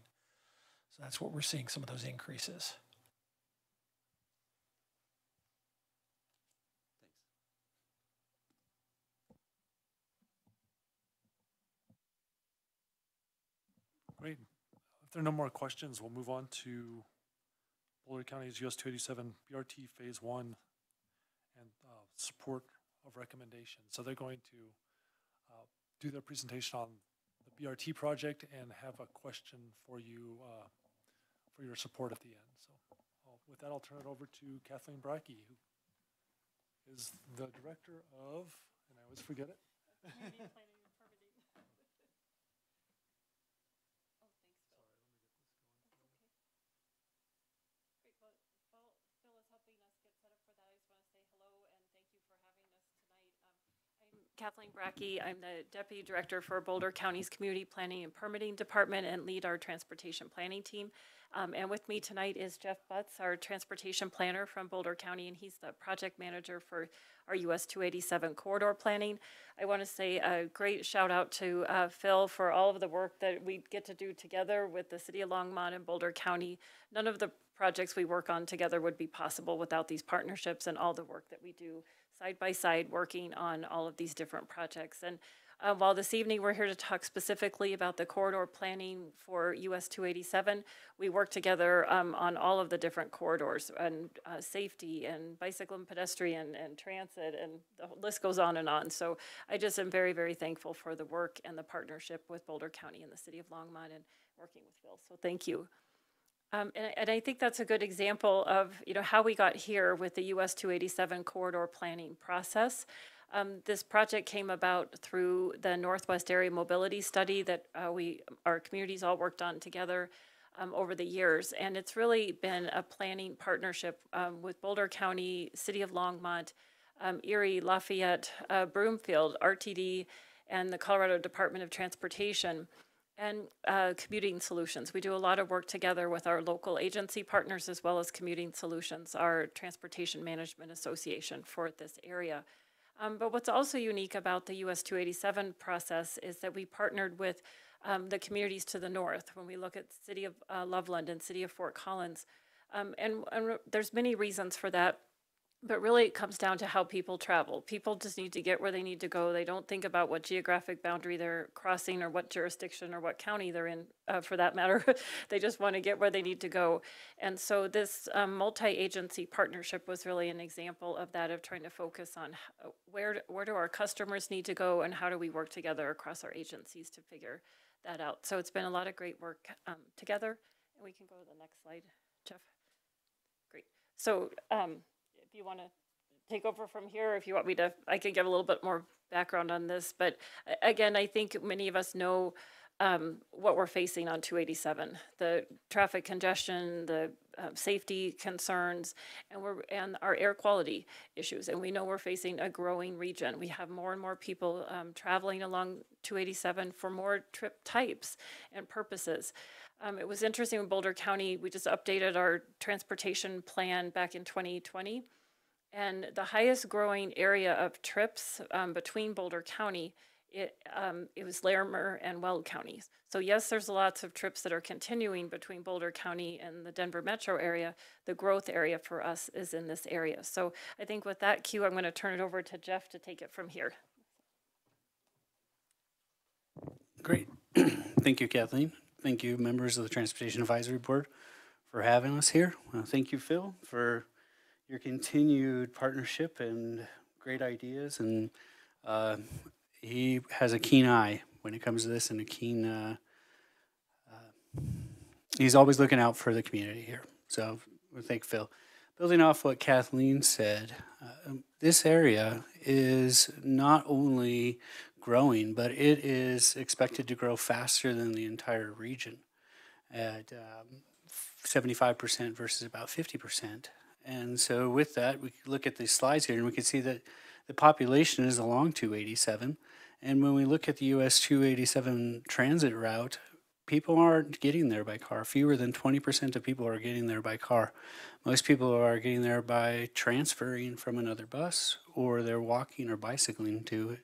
S9: So that's what we're seeing some of those increases.
S4: Great. If there are no more questions, we'll move on to Boulder County's US two eighty-seven BRT Phase One and uh, support of recommendation. So they're going to uh, do their presentation on the BRT project and have a question for you uh, for your support at the end. So I'll- with that, I'll turn it over to Kathleen Bracke, who is the director of, and I always forget it.
S11: Great, well, Phil, Phil is helping us get set up for that. I just want to say hello and thank you for having us tonight. Um, I'm Kathleen Bracke. I'm the Deputy Director for Boulder County's Community Planning and Permitting Department and lead our Transportation Planning Team. Um, and with me tonight is Jeff Butts, our Transportation Planner from Boulder County, and he's the Project Manager for our US 287 corridor planning. I want to say a great shout out to uh, Phil for all of the work that we get to do together with the City of Longmont and Boulder County. None of the projects we work on together would be possible without these partnerships and all the work that we do side by side working on all of these different projects. And uh, while this evening we're here to talk specifically about the corridor planning for US 287, we work together um, on all of the different corridors and uh, safety and bicycle and pedestrian and transit and the list goes on and on. So I just am very, very thankful for the work and the partnership with Boulder County and the City of Longmont and working with Phil. So thank you. Um, and, I- and I think that's a good example of, you know, how we got here with the US 287 corridor planning process. Um, this project came about through the Northwest Area Mobility Study that uh, we, our communities all worked on together. um, over the years. And it's really been a planning partnership um, with Boulder County, City of Longmont, um, Erie, Lafayette, uh, Broomfield, RTD, and the Colorado Department of Transportation and uh, commuting solutions. We do a lot of work together with our local agency partners as well as Commuting Solutions, our Transportation Management Association for this area. Um, but what's also unique about the US 287 process is that we partnered with um, the communities to the north when we look at City of uh, Loveland and City of Fort Collins. Um, and, and there's many reasons for that. But really, it comes down to how people travel. People just need to get where they need to go. They don't think about what geographic boundary they're crossing or what jurisdiction or what county they're in, uh, for that matter. they just want to get where they need to go. And so, this um, multi agency partnership was really an example of that, of trying to focus on how, where, where do our customers need to go and how do we work together across our agencies to figure that out. So, it's been a lot of great work um, together. And we can go to the next slide, Jeff. Great. So, um, if you want to take over from here, if you want me to, I can give a little bit more background on this. But again, I think many of us know um, what we're facing on 287, the traffic congestion, the uh, safety concerns, and we're and our air quality issues. And we know we're facing a growing region. We have more and more people um, traveling along 287 for more trip types and purposes. Um, it was interesting in Boulder County, we just updated our transportation plan back in 2020. And the highest growing area of trips um, between Boulder County, it, um, it was Larimer and Weld counties. So yes, there's lots of trips that are continuing between Boulder County and the Denver metro area. The growth area for us is in this area. So I think with that cue, I'm going to turn it over to Jeff to take it from here.
S12: Great. Thank you, Kathleen. Thank you, members of the Transportation Advisory Board, for having us here. Uh, thank you, Phil, for your continued partnership and great ideas. And uh, he has a keen eye when it comes to this and a keen, uh, uh, he's always looking out for the community here. So thank Phil. Building off what Kathleen said, uh, this area is not only growing, but it is expected to grow faster than the entire region at um, 75% versus about 50%. And so with that, we look at these slides here and we can see that the population is along 287. And when we look at the US 287 transit route, people aren't getting there by car. Fewer than 20% of people are getting there by car. Most people are getting there by transferring from another bus or they're walking or bicycling to it.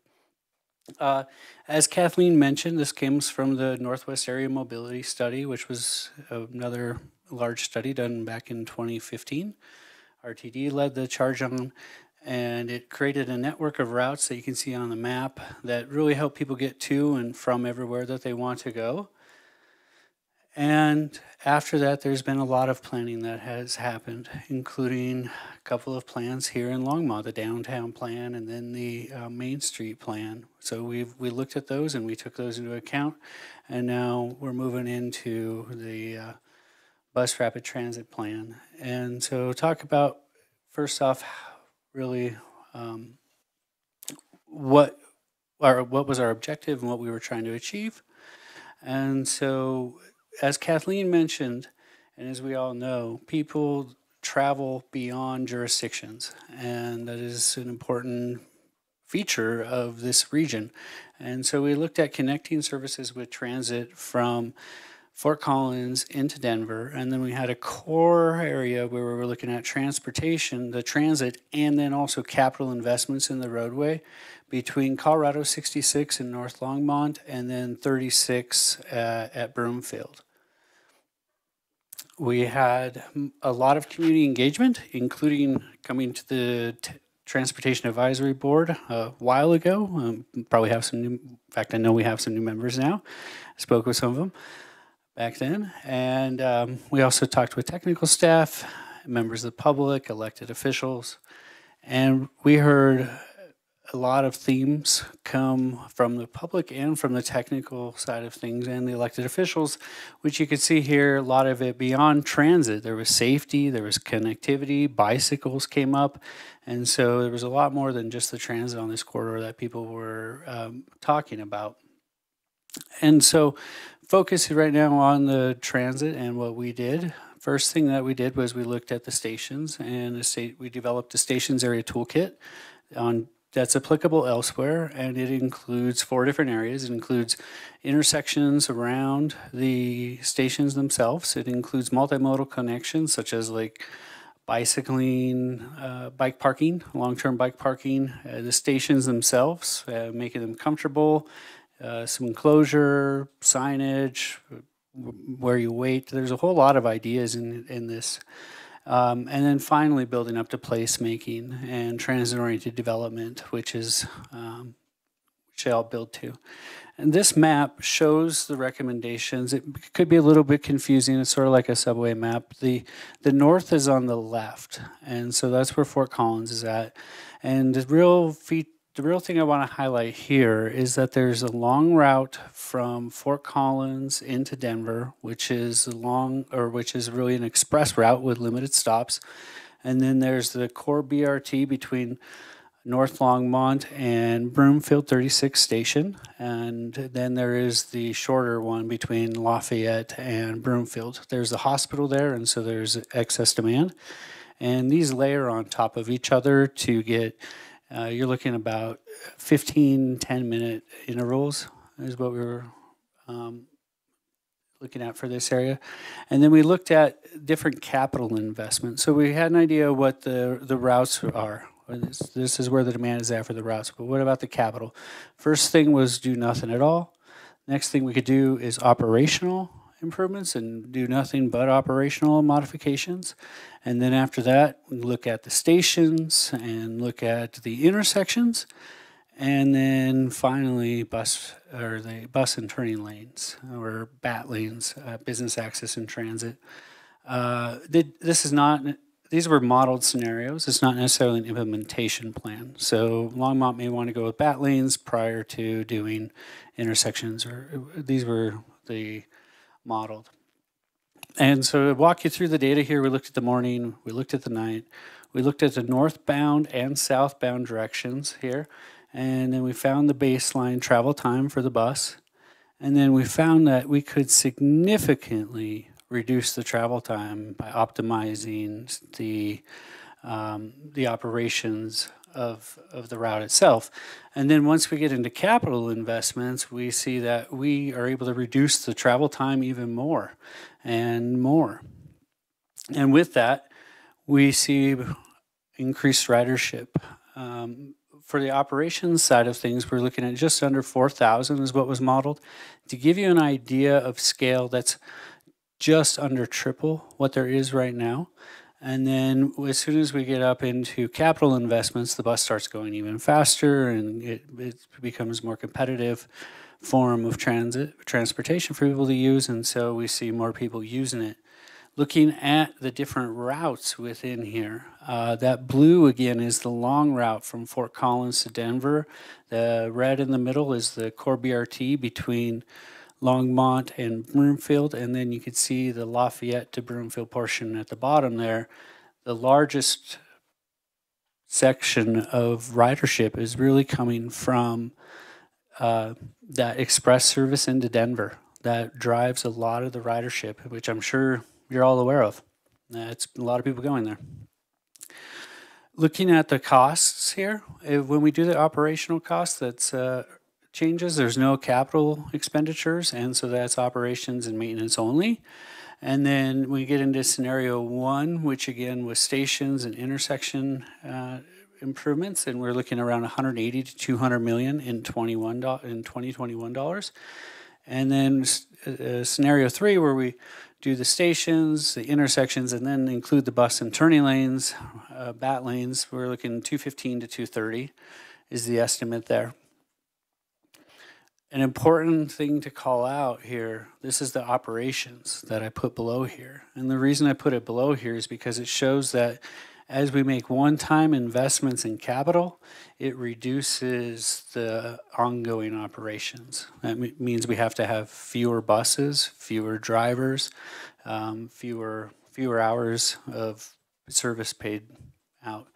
S12: Uh, as Kathleen mentioned, this comes from the Northwest Area Mobility Study, which was another large study done back in 2015. RTD led the charge on, and it created a network of routes that you can see on the map that really help people get to and from everywhere that they want to go. And after that, there's been a lot of planning that has happened, including a couple of plans here in Longmont, the downtown plan and then the uh, Main Street plan. So we've we looked at those and we took those into account, and now we're moving into the uh, bus rapid transit plan. And so talk about first off, really um, what our what was our objective and what we were trying to achieve. And so as Kathleen mentioned, and as we all know, people travel beyond jurisdictions, and that is an important feature of this region. And so we looked at connecting services with transit from Fort Collins into Denver, and then we had a core area where we were looking at transportation, the transit, and then also capital investments in the roadway between Colorado 66 in North Longmont and then 36 uh, at Broomfield. We had a lot of community engagement, including coming to the Transportation Advisory Board a while ago. Um, probably have some new, in fact, I know we have some new members now. I spoke with some of them back then. And um, we also talked with technical staff, members of the public, elected officials. And we heard a lot of themes come from the public and from the technical side of things and the elected officials, which you can see here, a lot of it beyond transit. There was safety, there was connectivity, bicycles came up. And so there was a lot more than just the transit on this corridor that people were um, talking about. And so focus right now on the transit and what we did. First thing that we did was we looked at the stations and state, we developed a stations area toolkit on that's applicable elsewhere, and it includes four different areas. It includes intersections around the stations themselves. It includes multimodal connections such as like bicycling, uh, bike parking, long-term bike parking, uh, the stations themselves, uh, making them comfortable, uh, some enclosure, signage, where you wait. There's a whole lot of ideas in in this. Um, and then finally, building up to placemaking and transit-oriented development, which is um, which I'll build to. And this map shows the recommendations. It could be a little bit confusing. It's sort of like a subway map. The the north is on the left, and so that's where Fort Collins is at. And the real feat, the real thing I want to highlight here is that there's a long route from Fort Collins into Denver, which is a long or which is really an express route with limited stops. And then there's the core BRT between North Longmont and Broomfield 36 station. And then there is the shorter one between Lafayette and Broomfield. There's the hospital there, and so there's excess demand. And these layer on top of each other to get, uh, you're looking about 15, 10 minute intervals is what we were um, looking at for this area. And then we looked at different capital investments. So we had an idea what the, the routes are. This, this is where the demand is at for the routes. But what about the capital? First thing was do nothing at all. Next thing we could do is operational improvements and do nothing but operational modifications. And then after that, we look at the stations and look at the intersections. And then finally, bus or the bus and turning lanes or BAT lanes, uh, business access and transit. Uh, this is not, these were modeled scenarios. It's not necessarily an implementation plan. So Longmont may want to go with BAT lanes prior to doing intersections, or these were the modeled. And so to walk you through the data here, we looked at the morning, we looked at the night, we looked at the northbound and southbound directions here, and then we found the baseline travel time for the bus. And then we found that we could significantly reduce the travel time by optimizing the um, the operations of of the route itself. And then once we get into capital investments, we see that we are able to reduce the travel time even more and more. And with that, we see increased ridership. Um, for the operations side of things, we're looking at just under 4,000 is what was modeled. To give you an idea of scale, that's just under triple what there is right now. And then as soon as we get up into capital investments, the bus starts going even faster and it, it becomes more competitive form of transit transportation for people to use. And so we see more people using it. Looking at the different routes within here, uh, that blue again is the long route from Fort Collins to Denver. The red in the middle is the core BRT between Longmont and Broomfield, and then you can see the Lafayette to Broomfield portion at the bottom there. The largest section of ridership is really coming from uh, that express service into Denver. That drives a lot of the ridership, which I'm sure you're all aware of. That's a lot of people going there. Looking at the costs here, if, when we do the operational costs, that's uh, changes. There's no capital expenditures, and so that's operations and maintenance only. And then we get into scenario one, which again was stations and intersection uh, improvements, and we're looking around 180 to 200 million in 21 in 2021 dollars. And then uh, scenario three, where we do the stations, the intersections, and then include the bus and turning lanes, uh, bat lanes, we're looking 215 to 230 is the estimate there an important thing to call out here this is the operations that I put below here. And the reason I put it below here is because it shows that as we make one time investments in capital, it reduces the ongoing operations. That means we have to have fewer buses, fewer drivers, um, fewer, fewer hours of service paid out.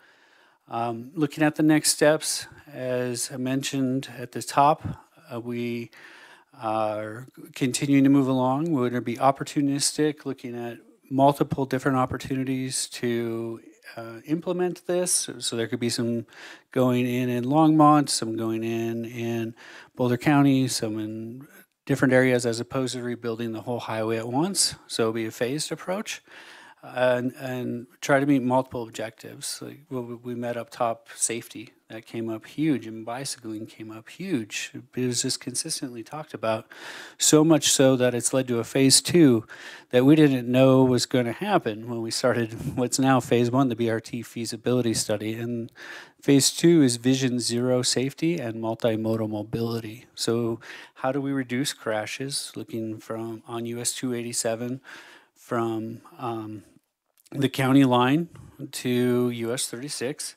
S12: Um, looking at the next steps, as I mentioned at the top, uh, we are continuing to move along. We're going to be opportunistic, looking at multiple different opportunities to uh, implement this. So there could be some going in in Longmont, some going in in Boulder County, some in different areas as opposed to rebuilding the whole highway at once. So it'll be a phased approach and, and try to meet multiple objectives. Like well, we we met up top, safety that came up huge, and bicycling came up huge. It was just consistently talked about, so much so that it's led to a phase two that we didn't know was going to happen when we started what's now phase one, the BRT feasibility study, and phase two is vision zero safety and multimodal mobility. So how do we reduce crashes? Looking from on US 287 from um, the county line to US 36.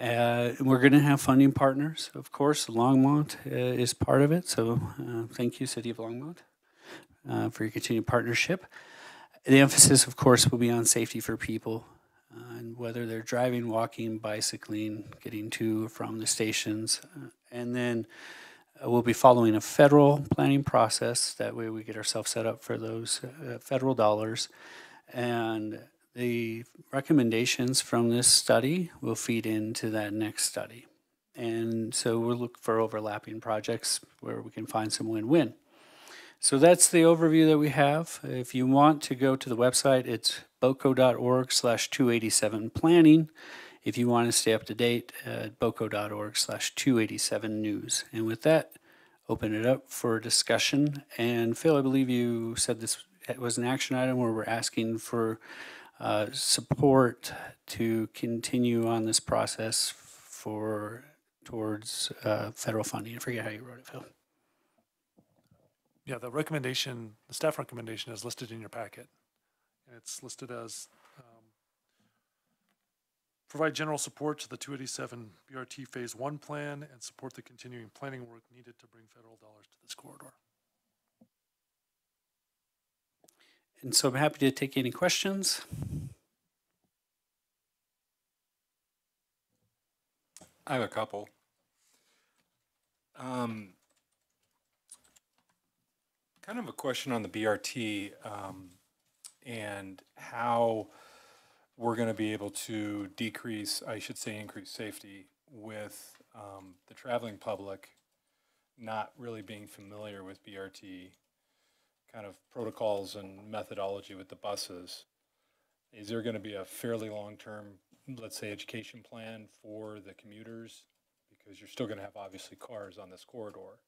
S12: Uh, we're going to have funding partners, of course. Longmont uh, is part of it, so uh, thank you, City of Longmont, uh, for your continued partnership. The emphasis, of course, will be on safety for people, uh, and whether they're driving, walking, bicycling, getting to or from the stations, uh, and then we'll be following a federal planning process. That way, we get ourselves set up for those federal dollars, and the recommendations from this study will feed into that next study. And so we'll look for overlapping projects where we can find some win-win. So that's the overview that we have. If you want to go to the website, it's boco.org slash 287 planning. If you want to stay up to date, uh, boco.org slash 287 news. And with that, open it up for discussion. And Phil, I believe you said this was an action item where we're asking for uh, support to continue on this process for towards uh, federal funding. I forget how you wrote it, Phil.
S4: Yeah, the recommendation, the staff recommendation is listed in your packet. And it's listed as um, provide general support to the 287 BRT Phase 1 plan and support the continuing planning work needed to bring federal dollars to this corridor.
S12: And so I'm happy to take any questions.
S1: I have a couple. Um, kind of a question on the BRT um, and how we're going to be able to decrease, I should say, increase safety with um, the traveling public not really being familiar with BRT kind of protocols and methodology with the buses. Is there going to be a fairly long-term, let's say, education plan for the commuters? Because you're still going to have obviously cars on this corridor.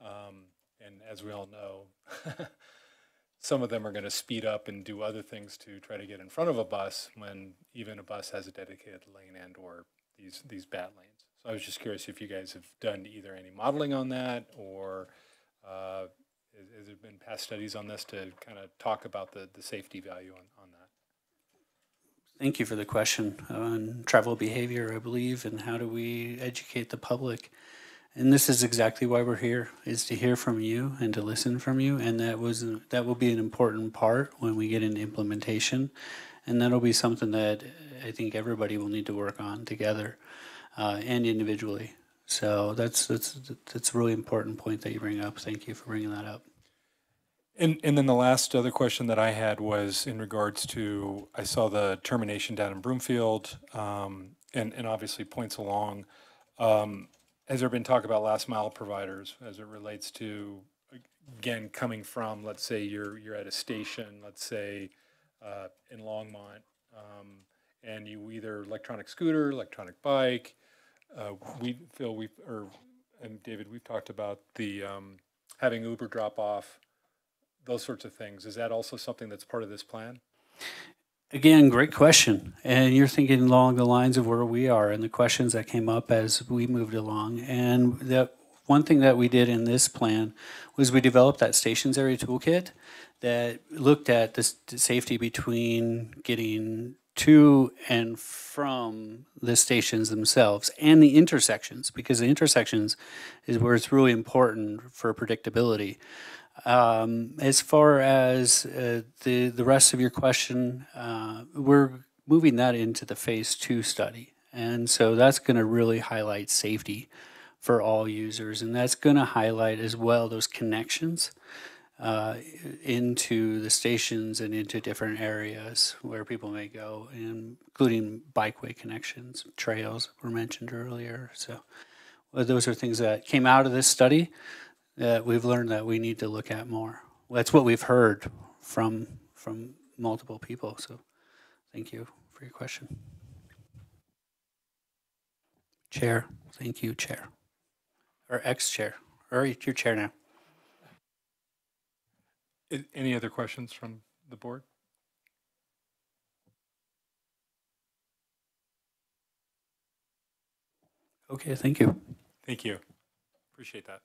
S1: Um, and as we all know, some of them are going to speed up and do other things to try to get in front of a bus when even a bus has a dedicated lane and or these these bat lanes. So I was just curious if you guys have done either any modeling on that or uh, has, has there been past studies on this to kind of talk about the, the safety value on, on that?
S12: Thank you for the question on travel behavior, I believe, and how do we educate the public? And this is exactly why we're here, is to hear from you and to listen from you. And that was that will be an important part when we get into implementation. And that'll be something that I think everybody will need to work on together uh, and individually. So that's that's that's a really important point that you bring up. Thank you for bringing that up.
S1: And, and then the last other question that I had was in regards to, I saw the termination down in Broomfield, um, and, and obviously points along. Um, has there been talk about last mile providers as it relates to, again, coming from, let's say you're, you're at a station, let's say, uh, in Longmont, um, and you either electronic scooter, electronic bike, uh, we, Phil, we, or, and David, we've talked about the, um, having Uber drop off, those sorts of things. Is that also something that's part of this plan?
S12: Again, great question. And you're thinking along the lines of where we are and the questions that came up as we moved along. And the one thing that we did in this plan was we developed that stations area toolkit that looked at the safety between getting to and from the stations themselves and the intersections because the intersections is where it's really important for predictability. Um, as far as uh, the the rest of your question, uh, we're moving that into the phase two study, and so that's going to really highlight safety for all users, and that's going to highlight as well those connections uh, into the stations and into different areas where people may go, including bikeway connections, trails were mentioned earlier. So, well, those are things that came out of this study that we've learned that we need to look at more. That's what we've heard from from multiple people. So, thank you for your question. Chair, thank you, Chair, or ex-chair, or your chair now.
S1: I- Any other questions from the board?
S12: Okay, thank you.
S1: Thank you. Appreciate that.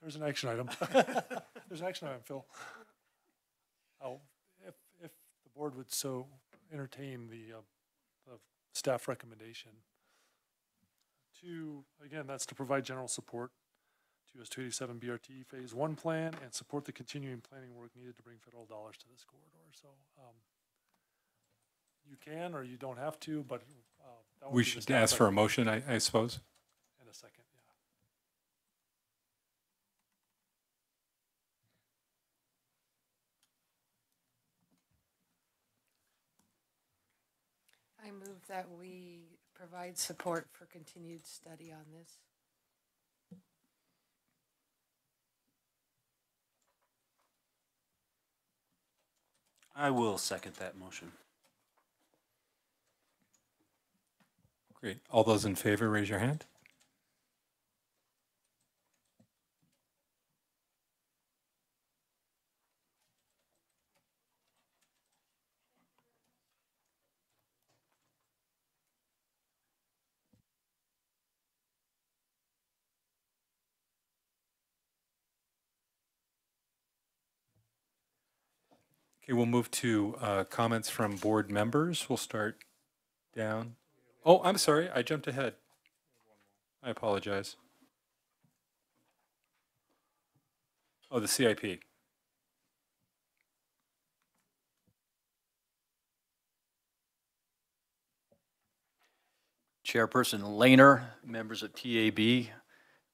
S4: There's an action item. There's an action item, Phil. Oh, if, if the board would so entertain the, uh, the staff recommendation. To, again, that's to provide general support to US two eighty-seven BRT Phase One plan and support the continuing planning work needed to bring federal dollars to this corridor, so, um, you can or you don't have to, but, uh, that
S1: We should ask for a motion, I, I suppose.
S4: In a second, yeah.
S3: I move that we provide support for continued study on this.
S10: I will second that motion.
S1: Great. All those in favor, raise your hand. Okay, we'll move to uh, comments from board members. We'll start down. Oh, I'm sorry, I jumped ahead. I apologize. Oh, the CIP.
S13: Chairperson Laner, members of TAB,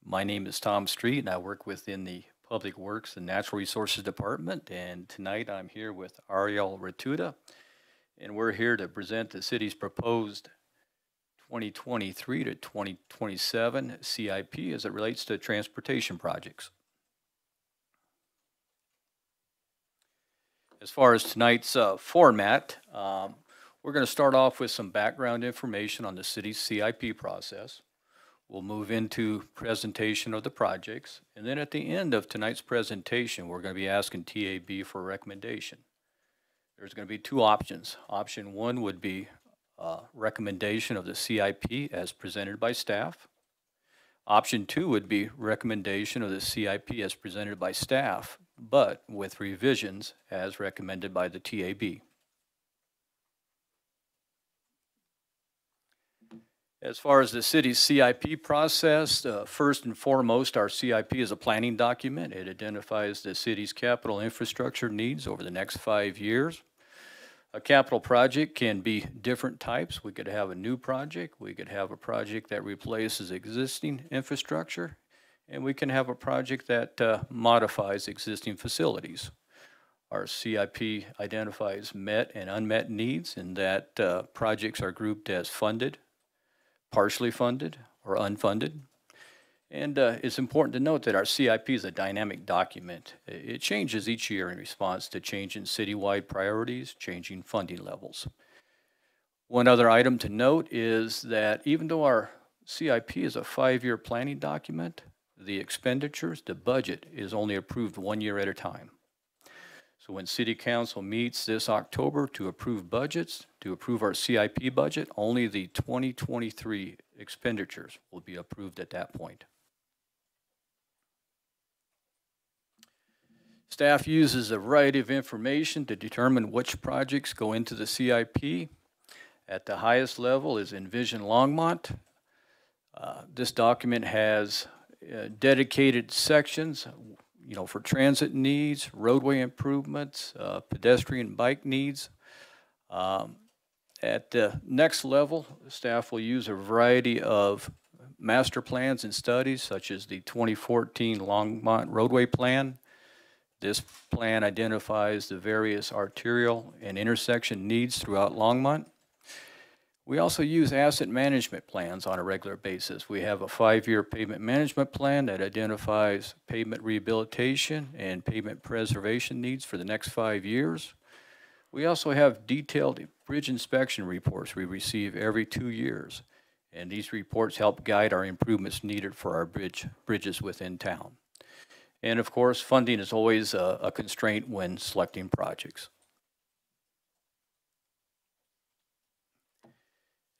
S13: my name is Tom Street, and I work within the Public Works and Natural Resources Department. And tonight I'm here with Ariel Ratuda, and we're here to present the city's proposed 2023 to 2027 CIP as it relates to transportation projects. As far as tonight's uh, format, um, we're going to start off with some background information on the city's CIP process. We'll move into presentation of the projects, and then at the end of tonight's presentation, we're going to be asking TAB for a recommendation. There's going to be two options. Option one would be uh, recommendation of the CIP as presented by staff. Option two would be recommendation of the CIP as presented by staff, but with revisions as recommended by the TAB. As far as the city's CIP process, uh, first and foremost, our CIP is a planning document. It identifies the city's capital infrastructure needs over the next five years. A capital project can be different types. We could have a new project, we could have a project that replaces existing infrastructure, and we can have a project that uh, modifies existing facilities. Our CIP identifies met and unmet needs, and that uh, projects are grouped as funded, partially funded, or unfunded. And uh, it's important to note that our CIP is a dynamic document. It changes each year in response to changing citywide priorities, changing funding levels. One other item to note is that even though our CIP is a five-year planning document, the expenditures, the budget is only approved one year at a time. So when city council meets this October to approve budgets, to approve our CIP budget, only the 2023 expenditures will be approved at that point. Staff uses a variety of information to determine which projects go into the CIP. At the highest level is Envision Longmont. Uh, This document has uh, dedicated sections you know, for transit needs, roadway improvements, uh, pedestrian bike needs. Um, At the next level, staff will use a variety of master plans and studies, such as the 2014 Longmont Roadway Plan. This plan identifies the various arterial and intersection needs throughout Longmont. We also use asset management plans on a regular basis. We have a five-year pavement management plan that identifies pavement rehabilitation and pavement preservation needs for the next five years. We also have detailed bridge inspection reports we receive every two years. And these reports help guide our improvements needed for our bridge, bridges within town. And of course, funding is always a, a constraint when selecting projects.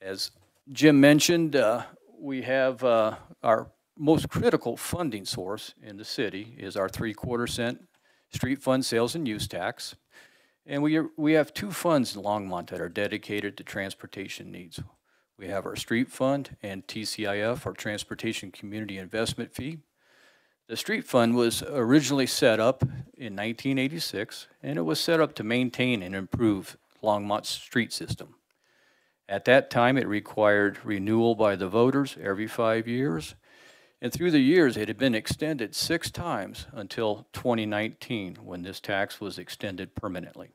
S13: As Jim mentioned, uh, we have uh, our most critical funding source in the city is our three-quarter cent street fund sales and use tax. And we, are, we have two funds in Longmont that are dedicated to transportation needs. We have our street fund and TCIF, our Transportation Community Investment Fee. The street fund was originally set up in 1986, and it was set up to maintain and improve Longmont's street system. At that time, it required renewal by the voters every five years. And through the years, it had been extended six times until 2019, when this tax was extended permanently.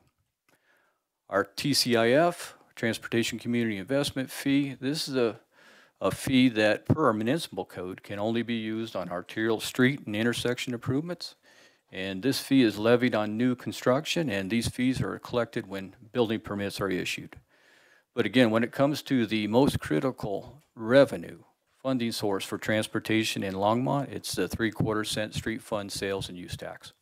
S13: Our TCIF, Transportation Community Investment Fee, this is a, a fee that, per our municipal code, can only be used on arterial street and intersection improvements. And this fee is levied on new construction, and these fees are collected when building permits are issued. But again, when it comes to the most critical revenue funding source for transportation in Longmont, it's the three-quarter cent street fund sales and use tax.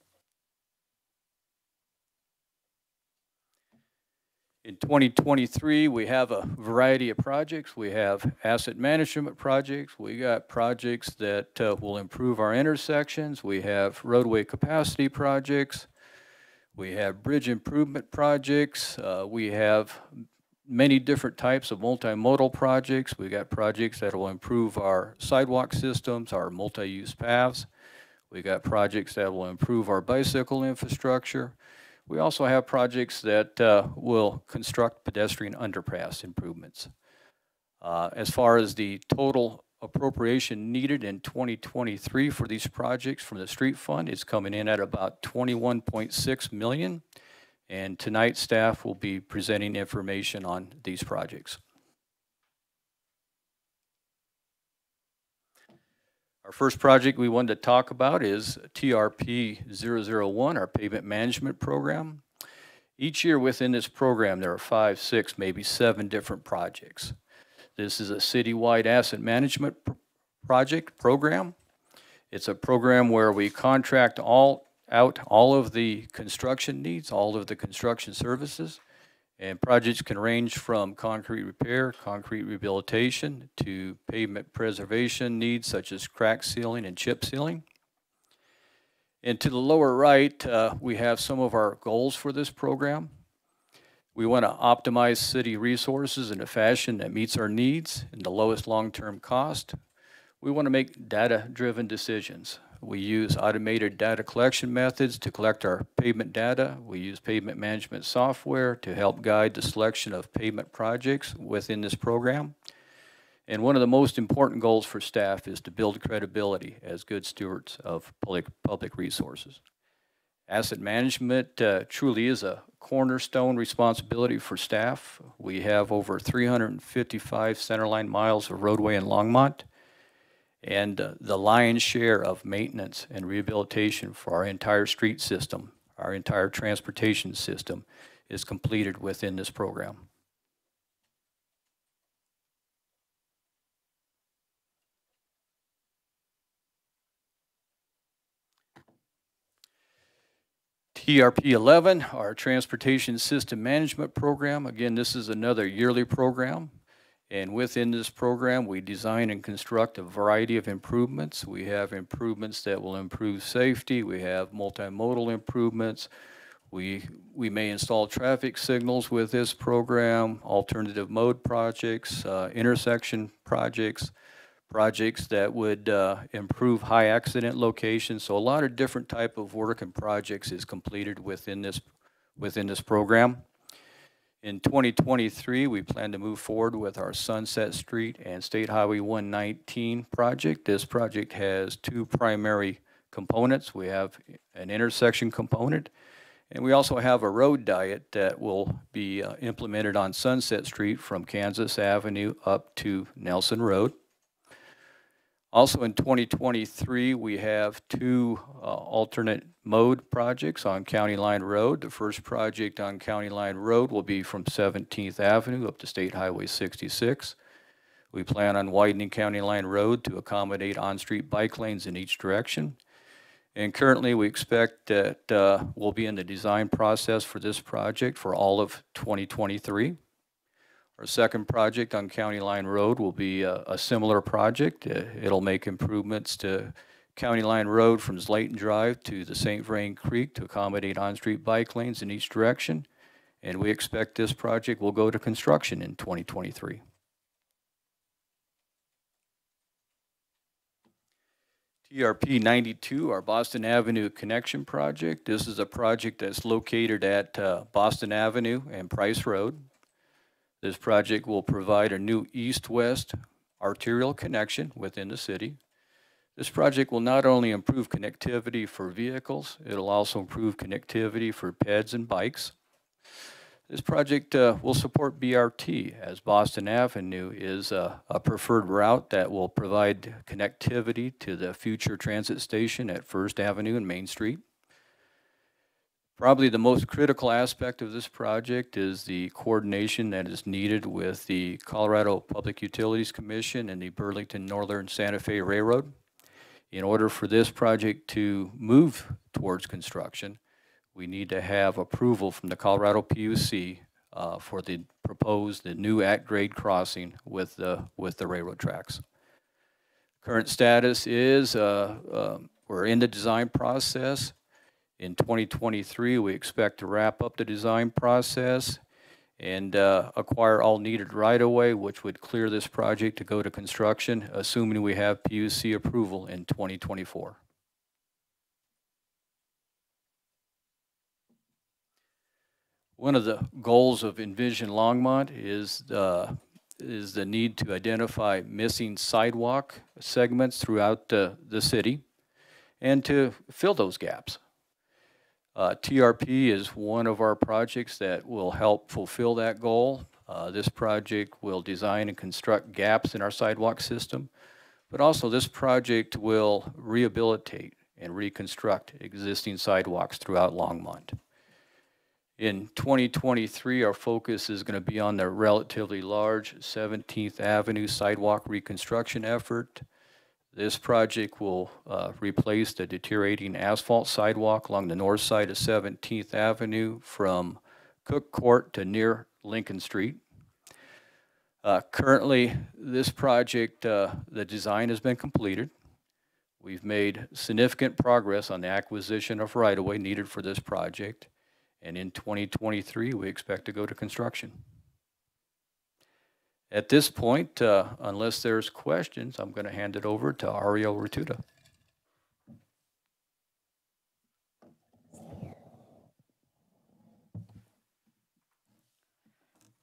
S13: In 2023, we have a variety of projects. We have asset management projects. We got projects that uh, will improve our intersections. We have roadway capacity projects. We have bridge improvement projects. Uh, we have many different types of multimodal projects. We've got projects that will improve our sidewalk systems, our multi-use paths. We've got projects that will improve our bicycle infrastructure. We also have projects that uh, will construct pedestrian underpass improvements. Uh, as far as the total appropriation needed in 2023 for these projects from the street fund, it's coming in at about 21.6 million. And tonight, staff will be presenting information on these projects. Our first project we wanted to talk about is TRP 001, our pavement management program. Each year within this program, there are five, six, maybe seven different projects. This is a citywide asset management pr project program. It's a program where we contract all out all of the construction needs, all of the construction services. And projects can range from concrete repair, concrete rehabilitation, to pavement preservation needs such as crack sealing and chip sealing. And to the lower right, uh, we have some of our goals for this program. We want to optimize city resources in a fashion that meets our needs and the lowest long-term cost. We want to make data-driven decisions. We use automated data collection methods to collect our pavement data. We use pavement management software to help guide the selection of pavement projects within this program. And one of the most important goals for staff is to build credibility as good stewards of public, public resources. Asset management uh, truly is a cornerstone responsibility for staff. We have over 355 centerline miles of roadway in Longmont. And uh, the lion's share of maintenance and rehabilitation for our entire street system, our entire transportation system, is completed within this program. TRP 11, our Transportation System Management Program. Again, this is another yearly program. And within this program, we design and construct a variety of improvements. We have improvements that will improve safety. We have multimodal improvements. We, we may install traffic signals with this program, alternative mode projects, uh, intersection projects, projects that would uh, improve high accident locations. So a lot of different type of work and projects is completed within this, within this program. In 2023, we plan to move forward with our Sunset Street and State Highway 119 project. This project has two primary components. We have an intersection component, and we also have a road diet that will be uh, implemented on Sunset Street from Kansas Avenue up to Nelson Road. Also in 2023, we have two uh, alternate mode projects on County Line Road. The first project on County Line Road will be from 17th Avenue up to State Highway 66. We plan on widening County Line Road to accommodate on-street bike lanes in each direction. And currently, we expect that uh, we'll be in the design process for this project for all of 2023. Our second project on County Line Road will be a, a similar project. Uh, It'll make improvements to County Line Road from Slayton Drive to the St. Vrain Creek to accommodate on-street bike lanes in each direction. And we expect this project will go to construction in 2023. TRP 92, our Boston Avenue Connection Project. This is a project that's located at uh, Boston Avenue and Price Road. This project will provide a new east-west arterial connection within the city. This project will not only improve connectivity for vehicles, it'll also improve connectivity for peds and bikes. This project uh, will support BRT as Boston Avenue is a, a preferred route that will provide connectivity to the future transit station at First Avenue and Main Street. Probably the most critical aspect of this project is the coordination that is needed with the Colorado Public Utilities Commission and the Burlington Northern Santa Fe Railroad. In order for this project to move towards construction, we need to have approval from the Colorado PUC uh, for the proposed, the new at-grade crossing with the, with the railroad tracks. Current status is, uh, uh, we're in the design process. In 2023, we expect to wrap up the design process and uh, acquire all needed right-of-way, which would clear this project to go to construction, assuming we have PUC approval in 2024. One of the goals of Envision Longmont is the, is the need to identify missing sidewalk segments throughout the, the city and to fill those gaps. Uh, TRP is one of our projects that will help fulfill that goal. Uh, this project will design and construct gaps in our sidewalk system, but also this project will rehabilitate and reconstruct existing sidewalks throughout Longmont. In 2023, our focus is going to be on the relatively large 17th Avenue sidewalk reconstruction effort. This project will uh, replace the deteriorating asphalt sidewalk along the north side of 17th Avenue from Cook Court to near Lincoln Street. Uh, Currently, this project, uh, the design has been completed. We've made significant progress on the acquisition of right-of-way needed for this project. And in 2023, we expect to go to construction. At this point, uh, unless there's questions, I'm going to hand it over to Ariel Rotuda.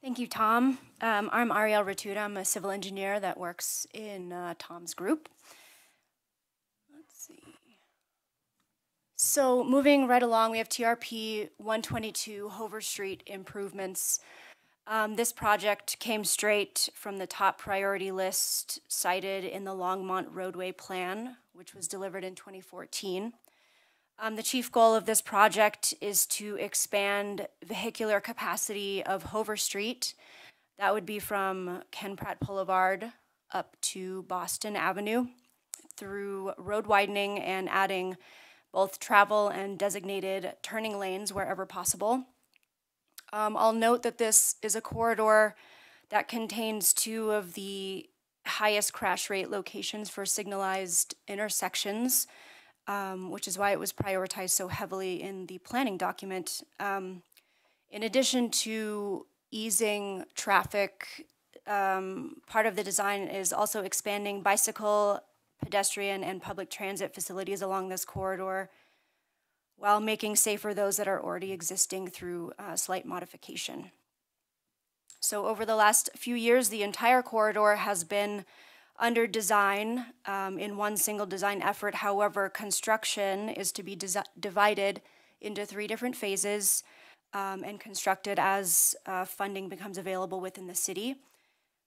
S14: Thank you, Tom. Um, I'm Ariel Rotuda. I'm a civil engineer that works in uh, Tom's group. Let's see. So moving right along, we have TRP 122 Hover Street improvements. Um, this project came straight from the top priority list cited in the Longmont roadway plan, which was delivered in 2014. Um, the chief goal of this project is to expand vehicular capacity of Hover Street. That would be from Ken Pratt Boulevard up to Boston Avenue through road widening and adding both travel and designated turning lanes wherever possible. Um, I'll note that this is a corridor that contains two of the highest crash rate locations for signalized intersections, um, which is why it was prioritized so heavily in the planning document. Um, in addition to easing traffic um, part of the design is also expanding bicycle, pedestrian, and public transit facilities along this corridor while making safer those that are already existing through uh, slight modification. So over the last few years, the entire corridor has been under design um, in one single design effort. However, construction is to be divided into three different phases um, and constructed as uh, funding becomes available within the city.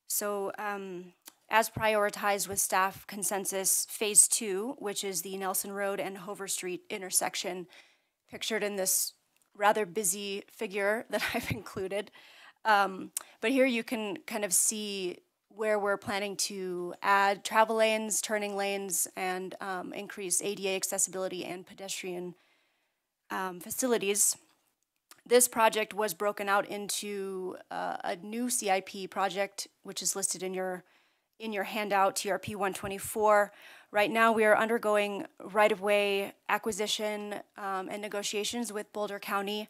S14: So, um, as prioritized with staff consensus, phase two, which is the Nelson Road and Hover Street intersection, pictured in this rather busy figure that I've included. Um, but here you can kind of see where we're planning to add travel lanes, turning lanes, and um, increase ADA accessibility and pedestrian um, facilities. This project was broken out into uh, a new CIP project, which is listed in your in your handout, TRP 124. Right now, we are undergoing right-of-way acquisition um, and negotiations with Boulder County.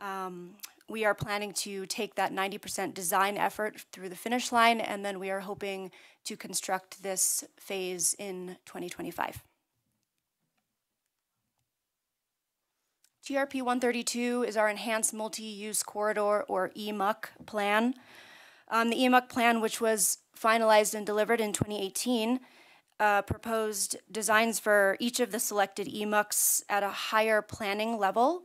S14: Um, we are planning to take that 90% design effort through the finish line, and then we are hoping to construct this phase in 2025. TRP 132 is our Enhanced Multi-Use Corridor, or EMUC plan. Um, the EMUC plan, which was finalized and delivered in 2018, uh, proposed designs for each of the selected EMUCs at a higher planning level.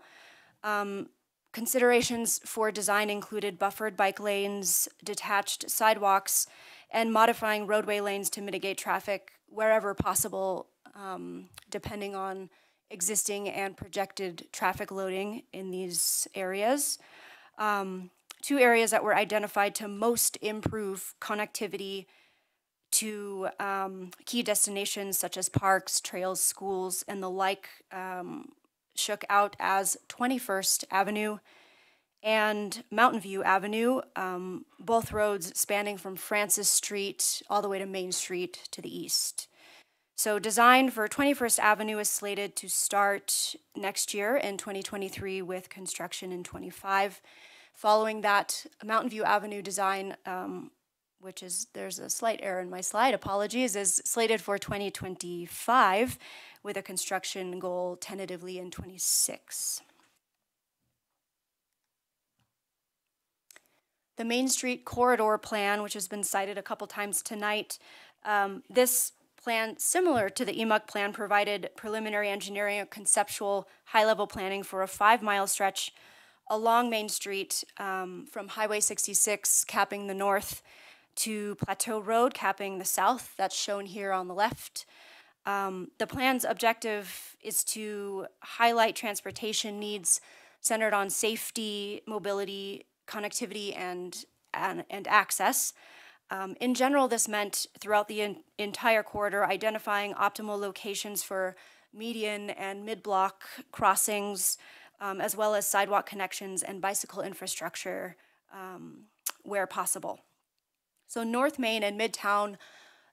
S14: Um, considerations for design included buffered bike lanes, detached sidewalks, and modifying roadway lanes to mitigate traffic wherever possible, um, depending on existing and projected traffic loading in these areas. Um, two areas that were identified to most improve connectivity to um, key destinations such as parks, trails, schools, and the like um, shook out as 21st Avenue and Mountain View Avenue, um, both roads spanning from Francis Street all the way to Main Street to the east. So, design for 21st Avenue is slated to start next year in 2023 with construction in 25. Following that, Mountain View Avenue design, um, which is there's a slight error in my slide, apologies, is slated for 2025 with a construction goal tentatively in 26. The Main Street Corridor Plan, which has been cited a couple times tonight, um, this plan, similar to the EMUC plan, provided preliminary engineering and conceptual high-level planning for a five-mile stretch along Main Street um, from Highway 66 capping the north to Plateau Road capping the south. That's shown here on the left. Um, the plan's objective is to highlight transportation needs centered on safety, mobility, connectivity, and, and, and access. Um, in general, this meant throughout the en- entire corridor identifying optimal locations for median and mid block crossings, um, as well as sidewalk connections and bicycle infrastructure um, where possible. So, North Main and Midtown,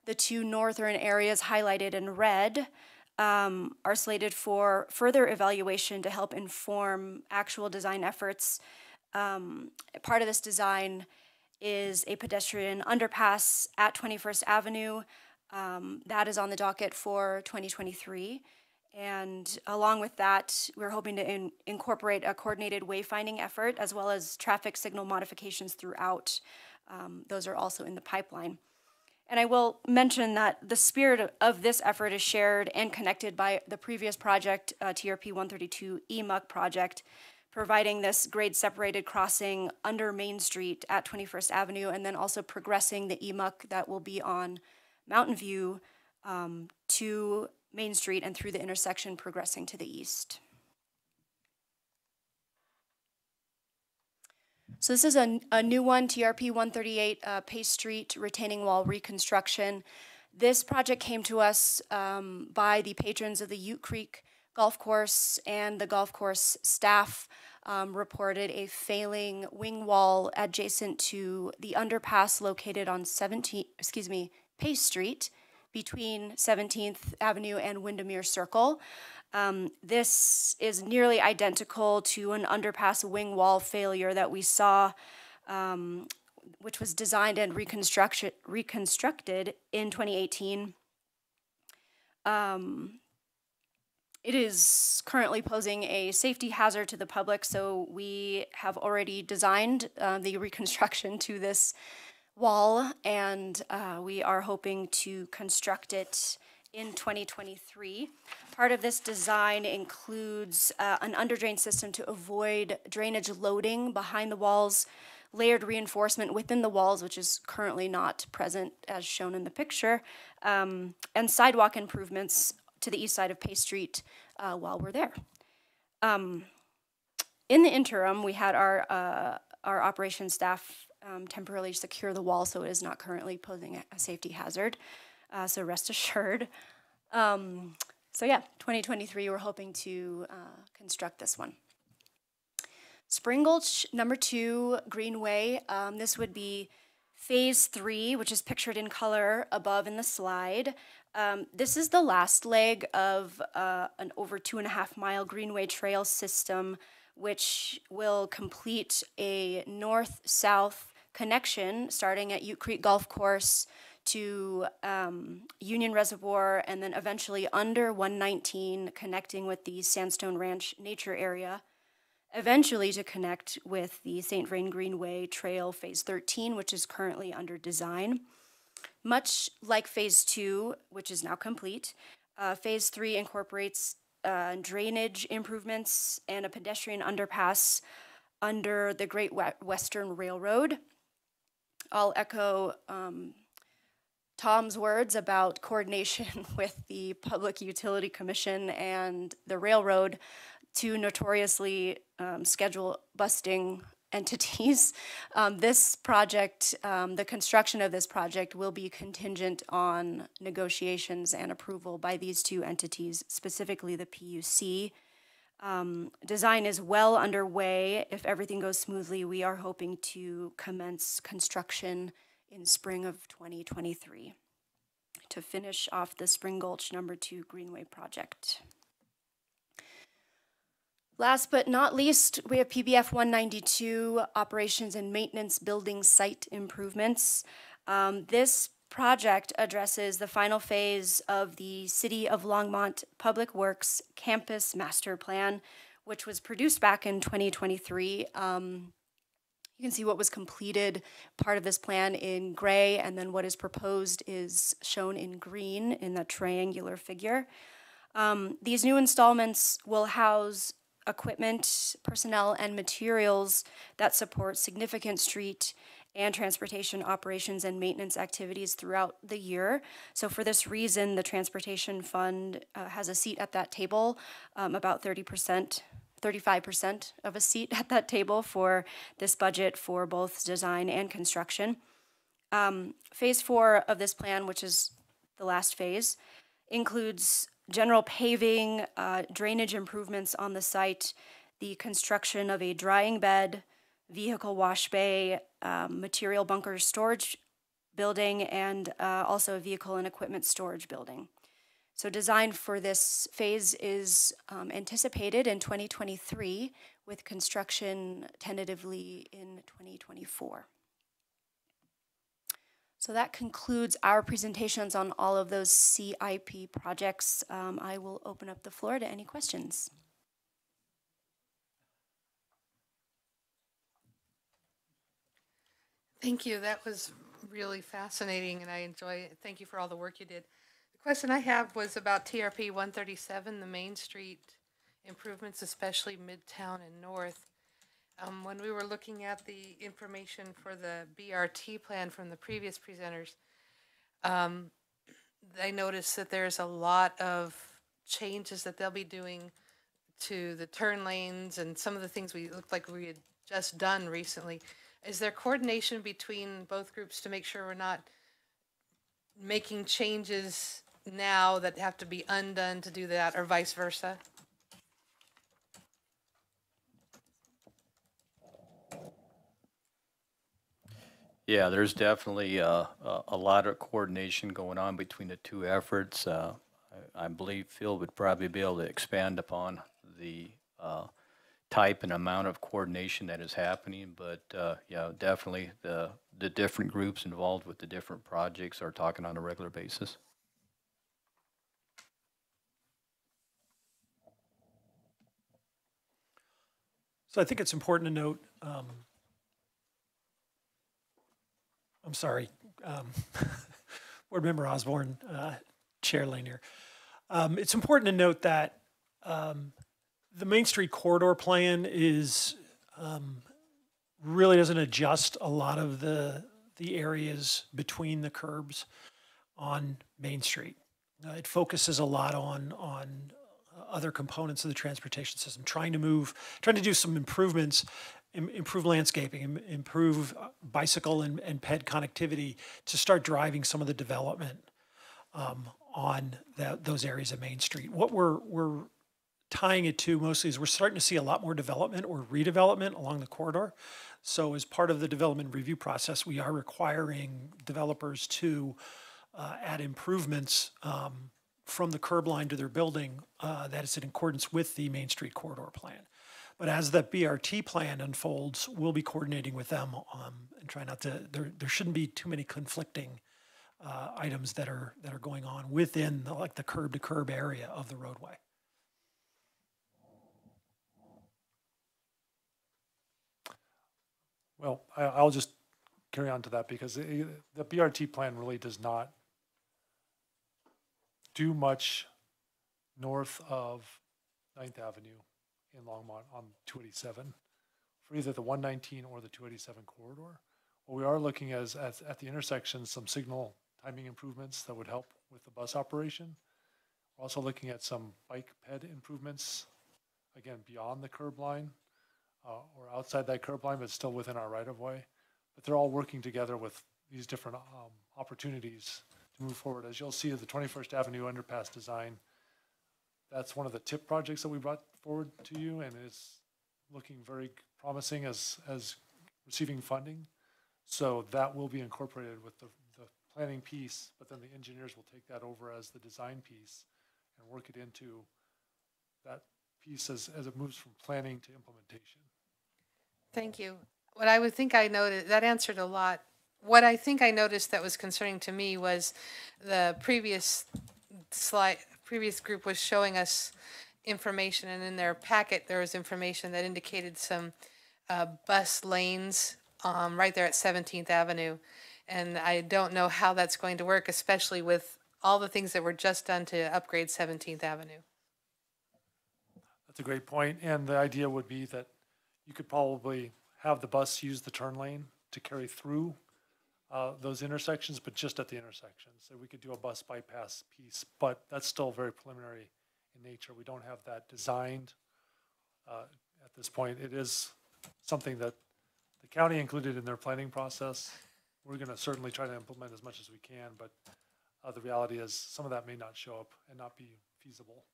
S14: the two northern areas highlighted in red, um, are slated for further evaluation to help inform actual design efforts. Um, part of this design is a pedestrian underpass at 21st Avenue. Um, that is on the docket for 2023. And along with that, we're hoping to in- incorporate a coordinated wayfinding effort as well as traffic signal modifications throughout. Um, those are also in the pipeline. And I will mention that the spirit of, this effort is shared and connected by the previous project, uh, TRP 132 EMUC project, providing this grade separated crossing under Main Street at 21st Avenue, and then also progressing the EMUC that will be on Mountain View um, to Main Street and through the intersection, progressing to the east. So this is a, a new one, TRP 138 uh, Pace Street retaining wall reconstruction. This project came to us um, by the patrons of the Ute Creek Golf Course and the golf course staff um, reported a failing wing wall adjacent to the underpass located on 17, excuse me, Pace Street between 17th Avenue and Windermere Circle. Um, this is nearly identical to an underpass wing wall failure that we saw um, which was designed and reconstructed in 2018. Um, it is currently posing a safety hazard to the public, so we have already designed uh, the reconstruction to this wall, and uh, we are hoping to construct it in 2023. Part of this design includes uh, an underdrain system to avoid drainage loading behind the walls, layered reinforcement within the walls, which is currently not present as shown in the picture, um, and sidewalk improvements to the east side of Pace Street uh, while we're there. Um, in the interim, we had our uh, our operations staff um, temporarily secure the wall so it is not currently posing a, safety hazard. Uh, so rest assured. Um, so yeah, 2023, we're hoping to uh, construct this one. Spring Gulch number two, Greenway. Um, this would be phase three, which is pictured in color above in the slide. Um, this is the last leg of uh, an over two and a half mile Greenway trail system, which will complete a north south connection starting at Ute Creek Golf Course to um, Union Reservoir and then eventually under 119, connecting with the Sandstone Ranch Nature Area. Eventually to connect with the St. Vrain Greenway Trail Phase 13, which is currently under design. Much like Phase 2, which is now complete, uh, Phase 3 incorporates uh, drainage improvements and a pedestrian underpass under the Great Western Railroad. I'll echo um, Tom's words about coordination with the Public Utility Commission and the railroad, two notoriously um, schedule busting entities. Um, this project, um, the construction of this project will be contingent on negotiations and approval by these two entities, specifically the PUC. Um, design is well underway. If everything goes smoothly, we are hoping to commence construction in spring of 2023 to finish off the Spring Gulch number two Greenway project. Last but not least, we have PBF 192 operations and maintenance building site improvements. Um, this project addresses the final phase of the City of Longmont Public Works Campus Master Plan, which was produced back in 2023. Um, you can see what was completed, part of this plan in gray, and then what is proposed is shown in green in the triangular figure. Um, these new installments will house equipment, personnel, and materials that support significant street and transportation operations and maintenance activities throughout the year. So, for this reason, the Transportation Fund uh, has a seat at that table, um, about 30%. 35% of a seat at that table for this budget for both design and construction. Um, phase four of this plan, which is the last phase, includes general paving, uh, drainage improvements on the site, the construction of a drying bed, vehicle wash bay, um, material bunker storage building, and uh, also a vehicle and equipment storage building. So design for this phase is um, anticipated in 2023 with construction tentatively in 2024. So that concludes our presentations on all of those CIP projects. Um, I will open up the floor to any questions.
S3: Thank you. That was really fascinating, and I enjoy it. Thank you for all the work you did. The question I have was about TRP 137, the Main Street improvements, especially Midtown and North. Um, when we were looking at the information for the BRT plan from the previous presenters, um, I noticed that there's a lot of changes that they'll be doing to the turn lanes and some of the things we looked like we had just done recently. Is there coordination between both groups to make sure we're not making changes now that have to be undone to do that or vice versa?
S13: Yeah, there's definitely uh, a, a lot of coordination going on between the two efforts. Uh, I, I believe Phil would probably be able to expand upon the uh, type and amount of coordination that is happening, but, uh, yeah, definitely the, the different groups involved with the different projects are talking on a regular basis.
S9: So I think it's important to note, um, I'm sorry, um, Board Member Osborne, uh, Chair Lanier. Um, it's important to note that um, the Main Street corridor plan is um, really doesn't adjust a lot of the the areas between the curbs on Main Street. Uh, it focuses a lot on on other components of the transportation system, trying to move, trying to do some improvements, im- improve landscaping, im- improve uh, bicycle and, and ped connectivity to start driving some of the development um, on that, those areas of Main Street. What we're we're tying it to mostly is we're starting to see a lot more development or redevelopment along the corridor. So as part of the development review process, we are requiring developers to uh, add improvements um, from the curb line to their building uh, that is in accordance with the Main Street corridor plan. But as that BRT plan unfolds, we'll be coordinating with them um, and try not to. There, there shouldn't be too many conflicting uh, items that are that are going on within the, like the curb to curb area of the roadway.
S4: Well, I, I'll just carry on to that because the, the BRT plan really does not do much north of Ninth Avenue in Longmont on two eighty-seven for either the one nineteen or the two eighty-seven corridor. What we are looking at is at, at the intersection, some signal timing improvements that would help with the bus operation. We're also looking at some bike ped improvements, again, beyond the curb line uh, or outside that curb line, but still within our right of way. But they're all working together with these different um, opportunities to move forward. As you'll see, the 21st Avenue underpass design, that's one of the TIP projects that we brought forward to you, and it's looking very promising as as receiving funding. So that will be incorporated with the, the planning piece, but then the engineers will take that over as the design piece and work it into that piece as, as it moves from planning to implementation.
S3: Thank you. What I would think I noted, that answered a lot. What I think I noticed that was concerning to me was the previous slide, previous group was showing us information, and in their packet, there was information that indicated some uh, bus lanes um, right there at 17th Avenue. And I don't know how that's going to work, especially with all the things that were just done to upgrade 17th Avenue.
S4: That's a great point, and the idea would be that you could probably have the bus use the turn lane to carry through uh, those intersections, but just at the intersections. So we could do a bus bypass piece, but that's still very preliminary in nature. We don't have that designed uh, at this point. It is something that the county included in their planning process. We're going to certainly try to implement as much as we can, but uh, the reality is some of that may not show up and not be feasible.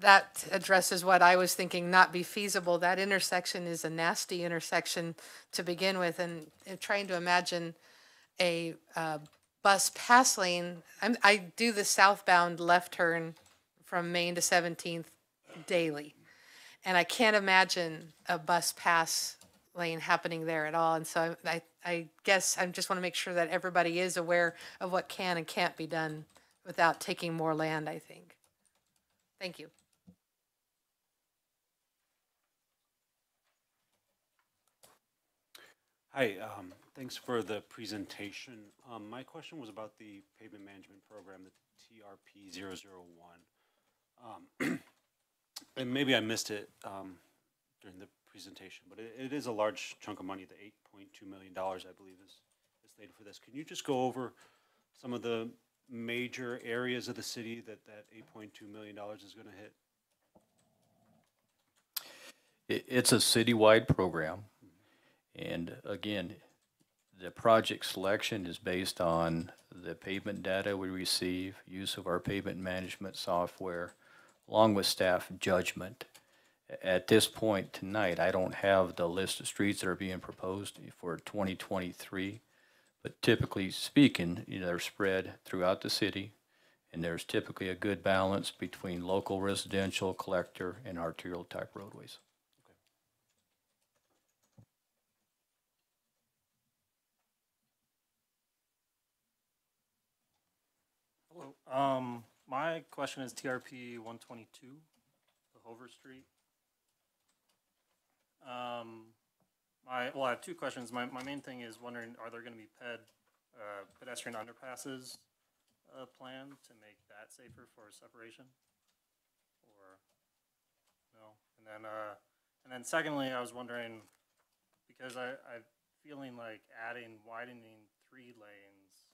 S3: That addresses what I was thinking not be feasible. That intersection is a nasty intersection to begin with, and trying to imagine a uh, bus pass lane. I'm, I do the southbound left turn from Main to 17th daily, and I can't imagine a bus pass lane happening there at all. And so I, I, I guess I just want to make sure that everybody is aware of what can and can't be done without taking more land. I think. Thank you.
S10: Hi, um, thanks for the presentation. Um, my question was about the pavement management program, the TRP 001. Um, and maybe I missed it um, during the presentation, but it, it is a large chunk of money. The 8.2 million dollars, I believe, is is slated for this. Can you just go over some of the major areas of the city that that 8.2 million dollars is going to hit?
S13: It, it's a citywide program. And again, the project selection is based on the pavement data we receive, use of our pavement management software, along with staff judgment. At this point tonight, I don't have the list of streets that are being proposed for 2023. But typically speaking, you know, they're spread throughout the city, and there's typically a good balance between local residential, collector, and arterial type roadways.
S15: Hello. Um, my question is TRP 122, the Hover Street. Um, my, well, I have two questions. My, my main thing is wondering, are there gonna be ped, uh, pedestrian underpasses, uh, planned to make that safer for separation? Or, no? And then, uh, and then secondly, I was wondering, because I, I'm feeling like adding, widening three lanes,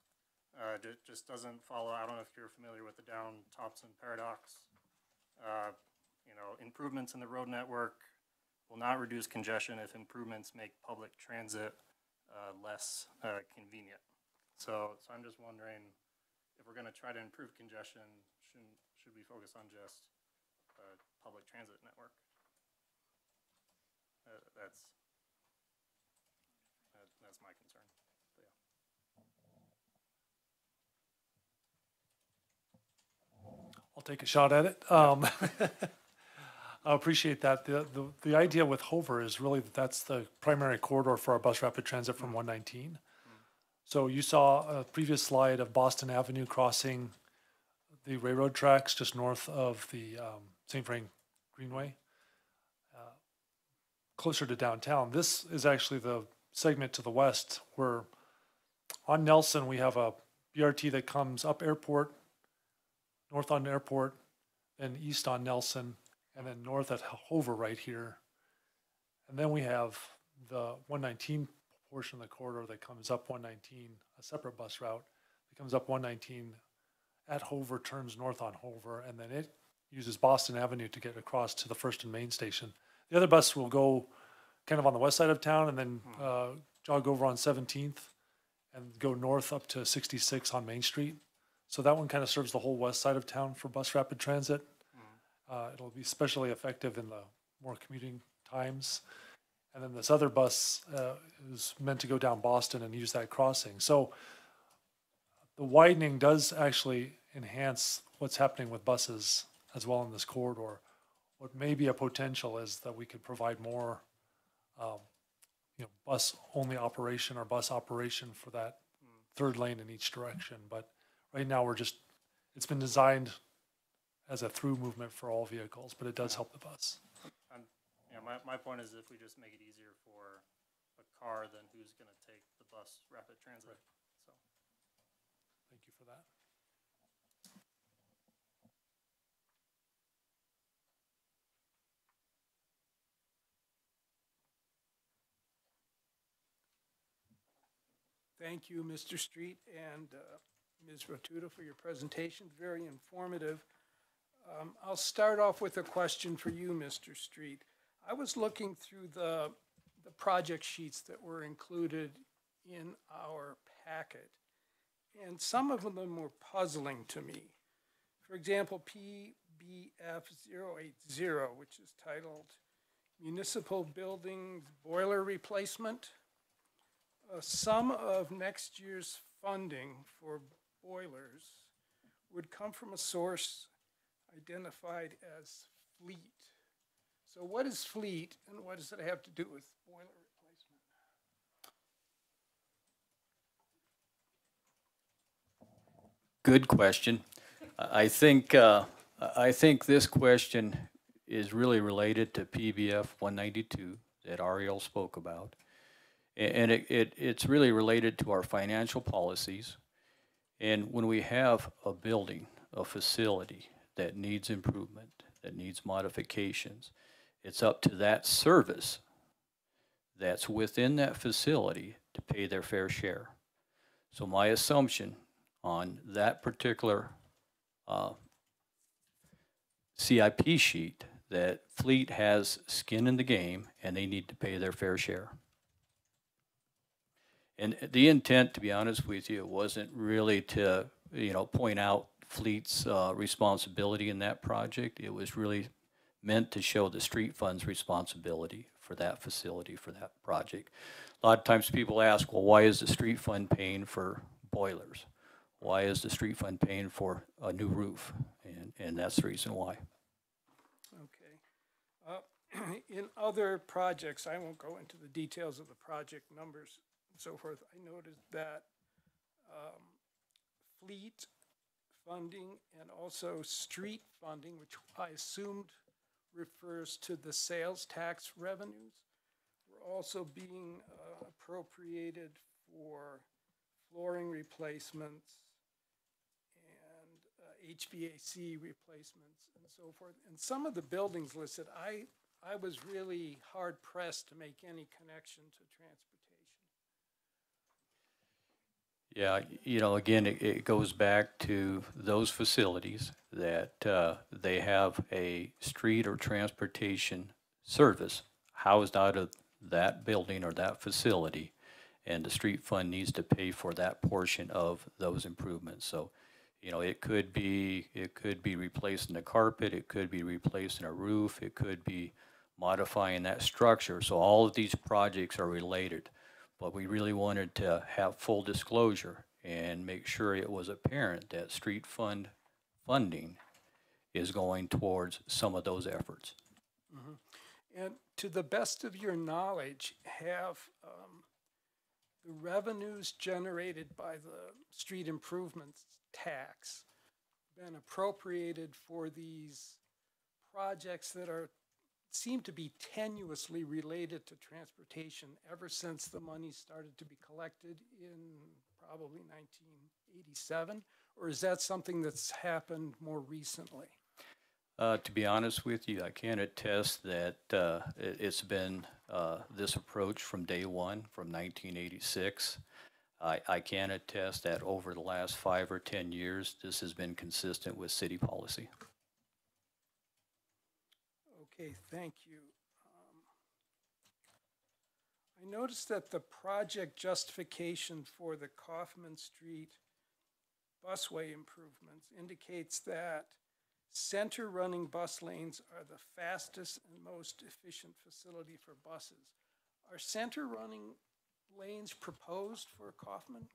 S15: uh, ju- just doesn't follow, I don't know if you're familiar with the Downs-Thomson paradox. Uh, you know, improvements in the road network will not reduce congestion if improvements make public transit, uh, less, uh, convenient. So, so I'm just wondering, if we're gonna try to improve congestion, shouldn't, should we focus on just, uh, public transit network? Uh, that's, that, that's my concern.
S4: I'll take a shot at it. Um, I appreciate that. The, the, the idea with Hover is really that that's the primary corridor for our bus rapid transit from one nineteen. So you saw a previous slide of Boston Avenue crossing the railroad tracks just north of the, um, St. Vrain Greenway. uh, Closer to downtown. This is actually the segment to the west where on Nelson, we have a BRT that comes up airport, north on Airport, and east on Nelson, and then north at Hover right here. And then we have the one nineteen portion of the corridor that comes up one nineteen, a separate bus route. that comes up one nineteen at Hover, turns north on Hover, and then it uses Boston Avenue to get across to the First and Main Station. The other bus will go kind of on the west side of town and then, uh, jog over on Seventeenth and go north up to sixty-six on Main Street. So that one kind of serves the whole west side of town for bus rapid transit. Uh, it'll be especially effective in the more commuting times. And then this other bus, uh, is meant to go down Boston and use that crossing. So the widening does actually enhance what's happening with buses as well in this corridor. What may be a potential is that we could provide more, um, you know, bus-only operation or bus operation for that third lane in each direction. But right now, we're just, it's been designed as a through movement for all vehicles, but it does help the bus.
S15: I'm, you know, my, my point is if we just make it easier for a car, then who's gonna take the bus rapid transit? So,
S4: Thank you for that.
S5: Thank you, Mr. Street and uh, Ms. Rotuda for your presentation, very informative. Um, I'll start off with a question for you, Mr. Street. I was looking through the, the project sheets that were included in our packet, and some of them were puzzling to me. For example, PBF 080, which is titled Municipal Buildings Boiler Replacement. A sum of next year's funding for boilers would come from a source identified as fleet. So what is fleet and what does it have to do with boiler replacement?
S13: Good question. I think, uh, I think this question is really related to PBF 192 that Ariel spoke about. And it, it, it's really related to our financial policies. And when we have a building, a facility that needs improvement, that needs modifications, it's up to that service that's within that facility to pay their fair share. So my assumption on that particular uh, CIP sheet, that fleet has skin in the game and they need to pay their fair share. And the intent, to be honest with you, wasn't really to, you know, point out fleet's uh, responsibility in that project. It was really meant to show the street fund's responsibility for that facility, for that project. A lot of times people ask, well, why is the street fund paying for boilers? Why is the street fund paying for a new roof? And, and that's the reason why.
S5: Okay. Uh, In other projects, I won't go into the details of the project numbers and so forth. I noticed that um, fleet funding and also street funding, which I assumed refers to the sales tax revenues. We're also being uh, appropriated for flooring replacements and uh, HVAC replacements and so forth. And some of the buildings listed, I, I was really hard pressed to make any connection to transportation.
S13: Yeah, you know, again, it, it goes back to those facilities that, uh, they have a street or transportation service housed out of that building or that facility. And the street fund needs to pay for that portion of those improvements. So, you know, it could be, it could be replacing the carpet, it could be replacing a roof, it could be modifying that structure. So all of these projects are related. But we really wanted to have full disclosure and make sure it was apparent that street fund funding is going towards some of those efforts.
S5: Mhm. And to the best of your knowledge, have um, the revenues generated by the street improvements tax been appropriated for these projects that are, seem to be tenuously related to transportation ever since the money started to be collected in probably 1987? Or is that something that's happened more recently?
S13: Uh, to be honest with you, I can attest that uh, it, it's been uh, this approach from day one, from 1986. I, I can attest that over the last five or 10 years, this has been consistent with city policy.
S5: Okay, thank you. Um, I noticed that the project justification for the Coffman Street busway improvements indicates that center running bus lanes are the fastest and most efficient facility for buses. Are center running lanes proposed for Coffman?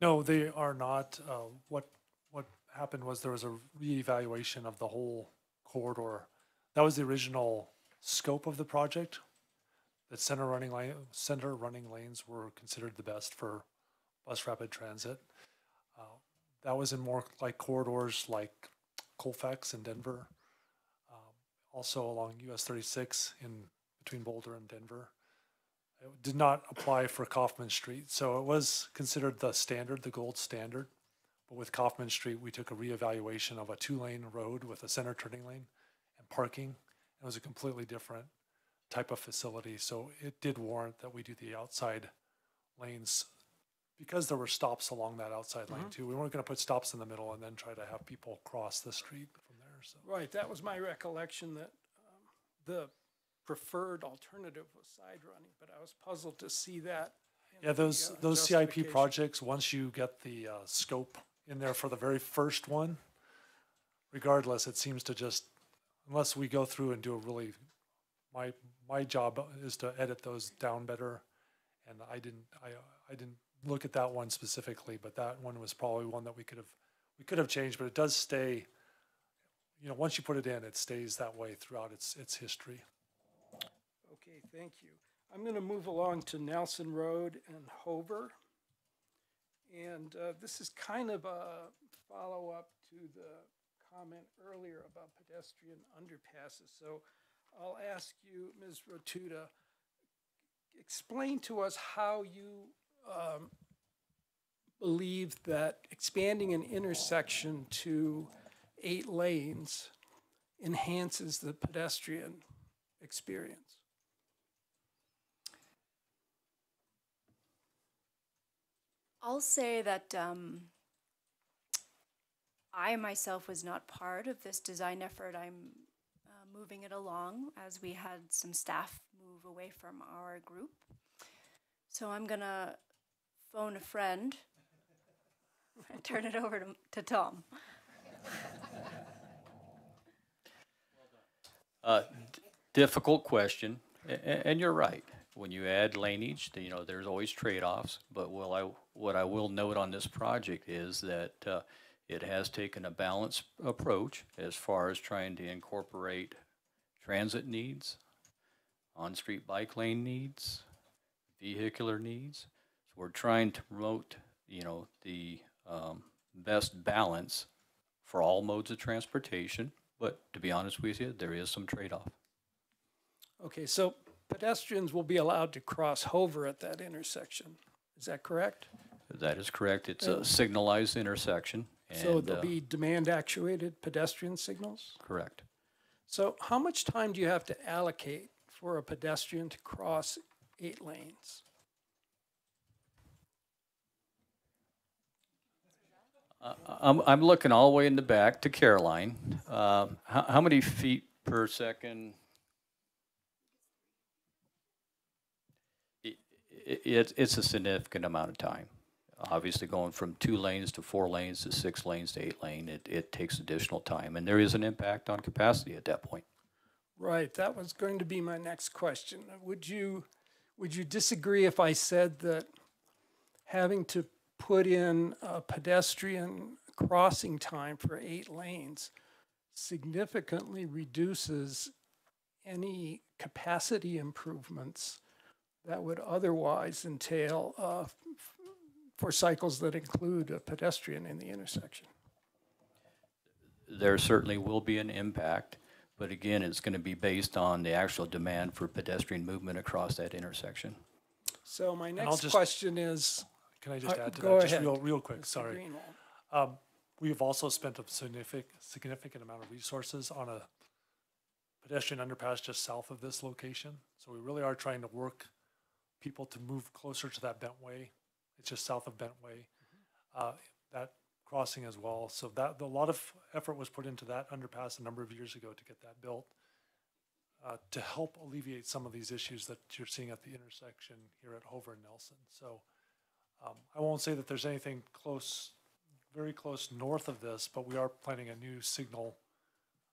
S4: No, they are not. Uh, What, what happened was there was a reevaluation of the whole corridor. That was the original scope of the project. That center running lane, center running lanes were considered the best for bus rapid transit. Uh, That was in more like corridors like Colfax and Denver. um, Also along US thirty-six in between Boulder and Denver. It did not apply for Coffman Street, so it was considered the standard, the gold standard. But with Coffman Street, we took a reevaluation of a two-lane road with a center turning lane parking. It was a completely different type of facility, so it did warrant that we do the outside lanes. Because there were stops along that outside lane
S5: Mhm.
S4: too, we weren't gonna put stops in the middle and then try to have people cross the street from there, so.
S5: Right, that was my recollection that um, the preferred alternative was side running, but I was puzzled to see that. in
S4: Yeah,
S5: the,
S4: those,
S5: uh,
S4: those CIP
S5: justification.
S4: projects, once you get the uh, scope in there for the very first one, regardless, it seems to just, unless we go through and do a really, my, my job is to edit those down better. And I didn't, I, I didn't look at that one specifically, but that one was probably one that we could have, we could have changed, but it does stay, you know, once you put it in, it stays that way throughout its, its history.
S5: Okay, thank you. I'm going to move along to Nelson Road and Hover. And uh, this is kind of a follow-up to the comment earlier about pedestrian underpasses. So I'll ask you, Ms. Rotuda, explain to us how you um, believe that expanding an intersection to eight lanes enhances the pedestrian experience.
S14: I'll say that um, I myself was not part of this design effort. I'm uh, moving it along as we had some staff move away from our group. So I'm gonna phone a friend and turn it over to, to Tom.
S13: Uh, difficult question, a- and you're right. When you add laneage, you know, there's always trade-offs, but I, what I will note on this project is that, uh, it has taken a balanced approach as far as trying to incorporate transit needs, on-street bike lane needs, vehicular needs. So we're trying to promote, you know, the, um, best balance for all modes of transportation, but to be honest with you, there is some trade-off.
S5: Okay, so pedestrians will be allowed to cross Hover at that intersection. Is that correct?
S13: That is correct. It's a signalized intersection.
S5: So
S13: and,
S5: there'll
S13: uh,
S5: be demand actuated pedestrian signals?
S13: Correct.
S5: So how much time do you have to allocate for a pedestrian to cross eight lanes?
S13: Uh, I'm, I'm looking all the way in the back to Caroline. Uh, How, how many feet per second? I- i- It's, it's a significant amount of time. Obviously, going from two lanes to four lanes to six lanes to eight lane, it, it takes additional time, and there is an impact on capacity at that point.
S5: Right, that was going to be my next question. Would you, would you disagree if I said that having to put in a pedestrian crossing time for eight lanes significantly reduces any capacity improvements that would otherwise entail uh, for cycles that include a pedestrian in the intersection?
S13: There certainly will be an impact, but again, it's going to be based on the actual demand for pedestrian movement across that intersection.
S5: So my next
S4: just-
S5: question is,
S4: Can I just
S5: Uh,
S4: add to
S5: go
S4: that, just real, real quick,
S5: Mr.
S4: sorry. Um, we've also spent a significant, significant amount of resources on a pedestrian underpass just south of this location. So we really are trying to work people to move closer to that Bentway. It's just south of Bentway. Uh, that crossing as well. So that, a lot of effort was put into that underpass a number of years ago to get that built. Uh, to help alleviate some of these issues that you're seeing at the intersection here at Hover and Nelson. So, um, I won't say that there's anything close, very close north of this, but we are planning a new signal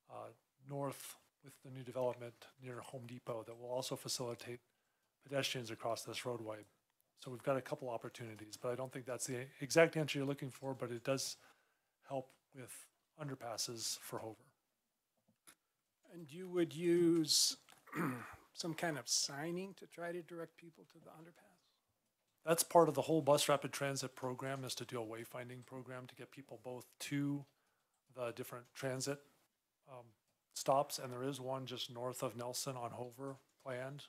S4: uh, north with the new development near Home Depot that will also facilitate pedestrians across this roadway. So we've got a couple opportunities, but I don't think that's the exact answer you're looking for, but it does help with underpasses for Hover.
S5: And you would use some kind of signing to try to direct people to the underpass?
S4: That's part of the whole bus rapid transit program is to do a wayfinding program to get people both to the different transit um, stops, and there is one just north of Nelson on Hover planned.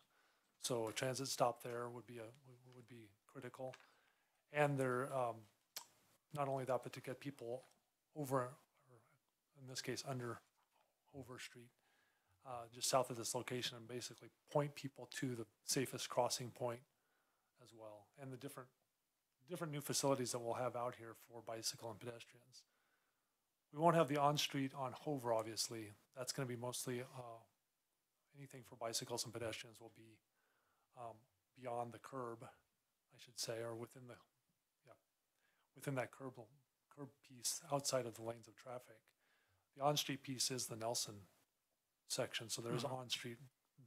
S4: So a transit stop there would be a, would- would be critical. And there, um, not only that, but to get people over, or in this case, under Hover Street, uh, just south of this location, and basically point people to the safest crossing point as well, and the different, different new facilities that we'll have out here for bicycle and pedestrians. We won't have the on-street on Hover, obviously. That's gonna be mostly, uh, anything for bicycles and pedestrians will be, um, beyond the curb, I should say, or within the, yeah, within that curb, curb piece, outside of the lanes of traffic. The on-street piece is the Nelson section, so there's mm-hmm. on-street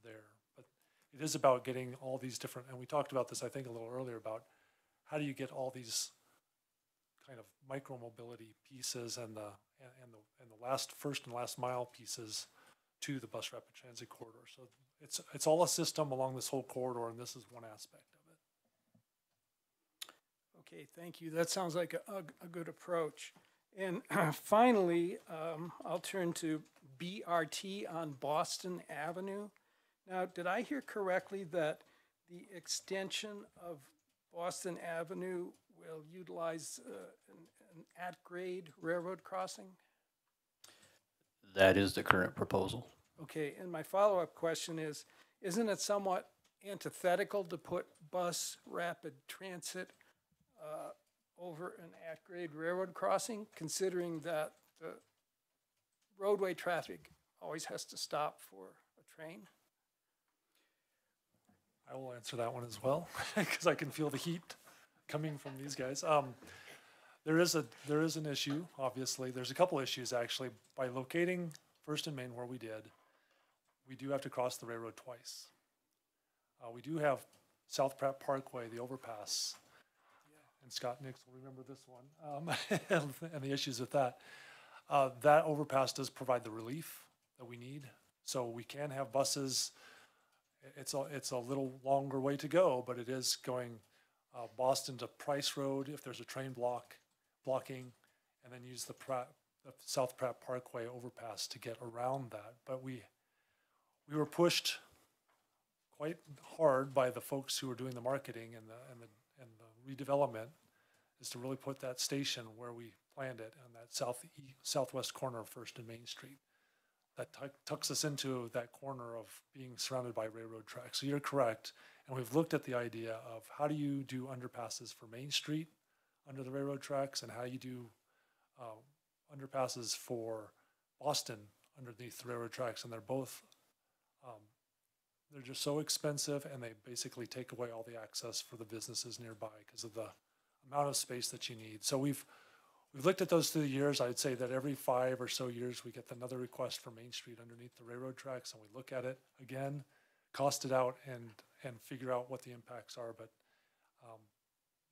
S4: there. But it is about getting all these different, and we talked about this, I think, a little earlier, about how do you get all these kind of micro-mobility pieces and the, and and the, and the last, first and last mile pieces to the bus rapid transit corridor. So it's, it's all a system along this whole corridor, and this is one aspect.
S5: Okay, thank you. That sounds like a, a, a good approach. And finally, um, I'll turn to BRT on Boston Avenue. Now, did I hear correctly that the extension of Boston Avenue will utilize uh, an, an at-grade railroad crossing?
S13: That is the current proposal.
S5: Okay, and my follow-up question is, isn't it somewhat antithetical to put bus rapid transit uh, over an at-grade railroad crossing, considering that the roadway traffic always has to stop for a train?
S4: I will answer that one as well, because I can feel the heat coming from these guys. Um, there is a, there is an issue, obviously. There's a couple issues, actually. By locating First and Main where we did, we do have to cross the railroad twice. Uh, we do have South Pratt Parkway, the overpass. And Scott Nix will remember this one, um, and the issues with that. Uh, that overpass does provide the relief that we need. So we can have buses, it's a, it's a little longer way to go, but it is going, uh, Boston to Price Road if there's a train block, blocking, and then use the Pratt, the South Pratt Parkway overpass to get around that. But we, we were pushed quite hard by the folks who were doing the marketing and the, and the redevelopment is to really put that station where we planned it on that south, southwest corner of First and Main Street. That tuck- tucks us into that corner of being surrounded by railroad tracks. So you're correct. And we've looked at the idea of how do you do underpasses for Main Street under the railroad tracks and how you do uh, underpasses for Boston underneath the railroad tracks. And they're both, um, they're just so expensive and they basically take away all the access for the businesses nearby because of the amount of space that you need. So we've, we've looked at those through the years. I'd say that every five or so years, we get another request for Main Street underneath the railroad tracks and we look at it again, cost it out and, and figure out what the impacts are. But um,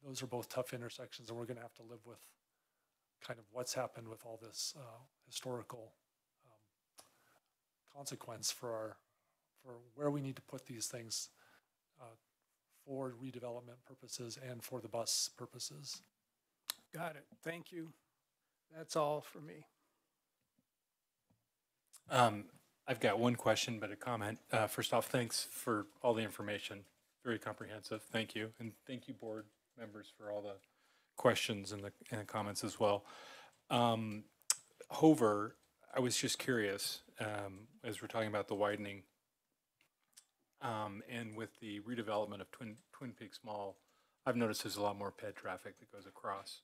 S4: those are both tough intersections and we're gonna have to live with kind of what's happened with all this uh, historical um, consequence for our, for where we need to put these things uh, for redevelopment purposes and for the bus purposes.
S5: Got it. Thank you. That's all for me.
S1: Um, I've got one question, but a comment. Uh, first off, thanks for all the information. Very comprehensive. Thank you. And thank you, board members, for all the questions and the, and the comments as well. Um, Hover, I was just curious, um, as we're talking about the widening, um, and with the redevelopment of Twin, Twin Peaks Mall, I've noticed there's a lot more ped traffic that goes across,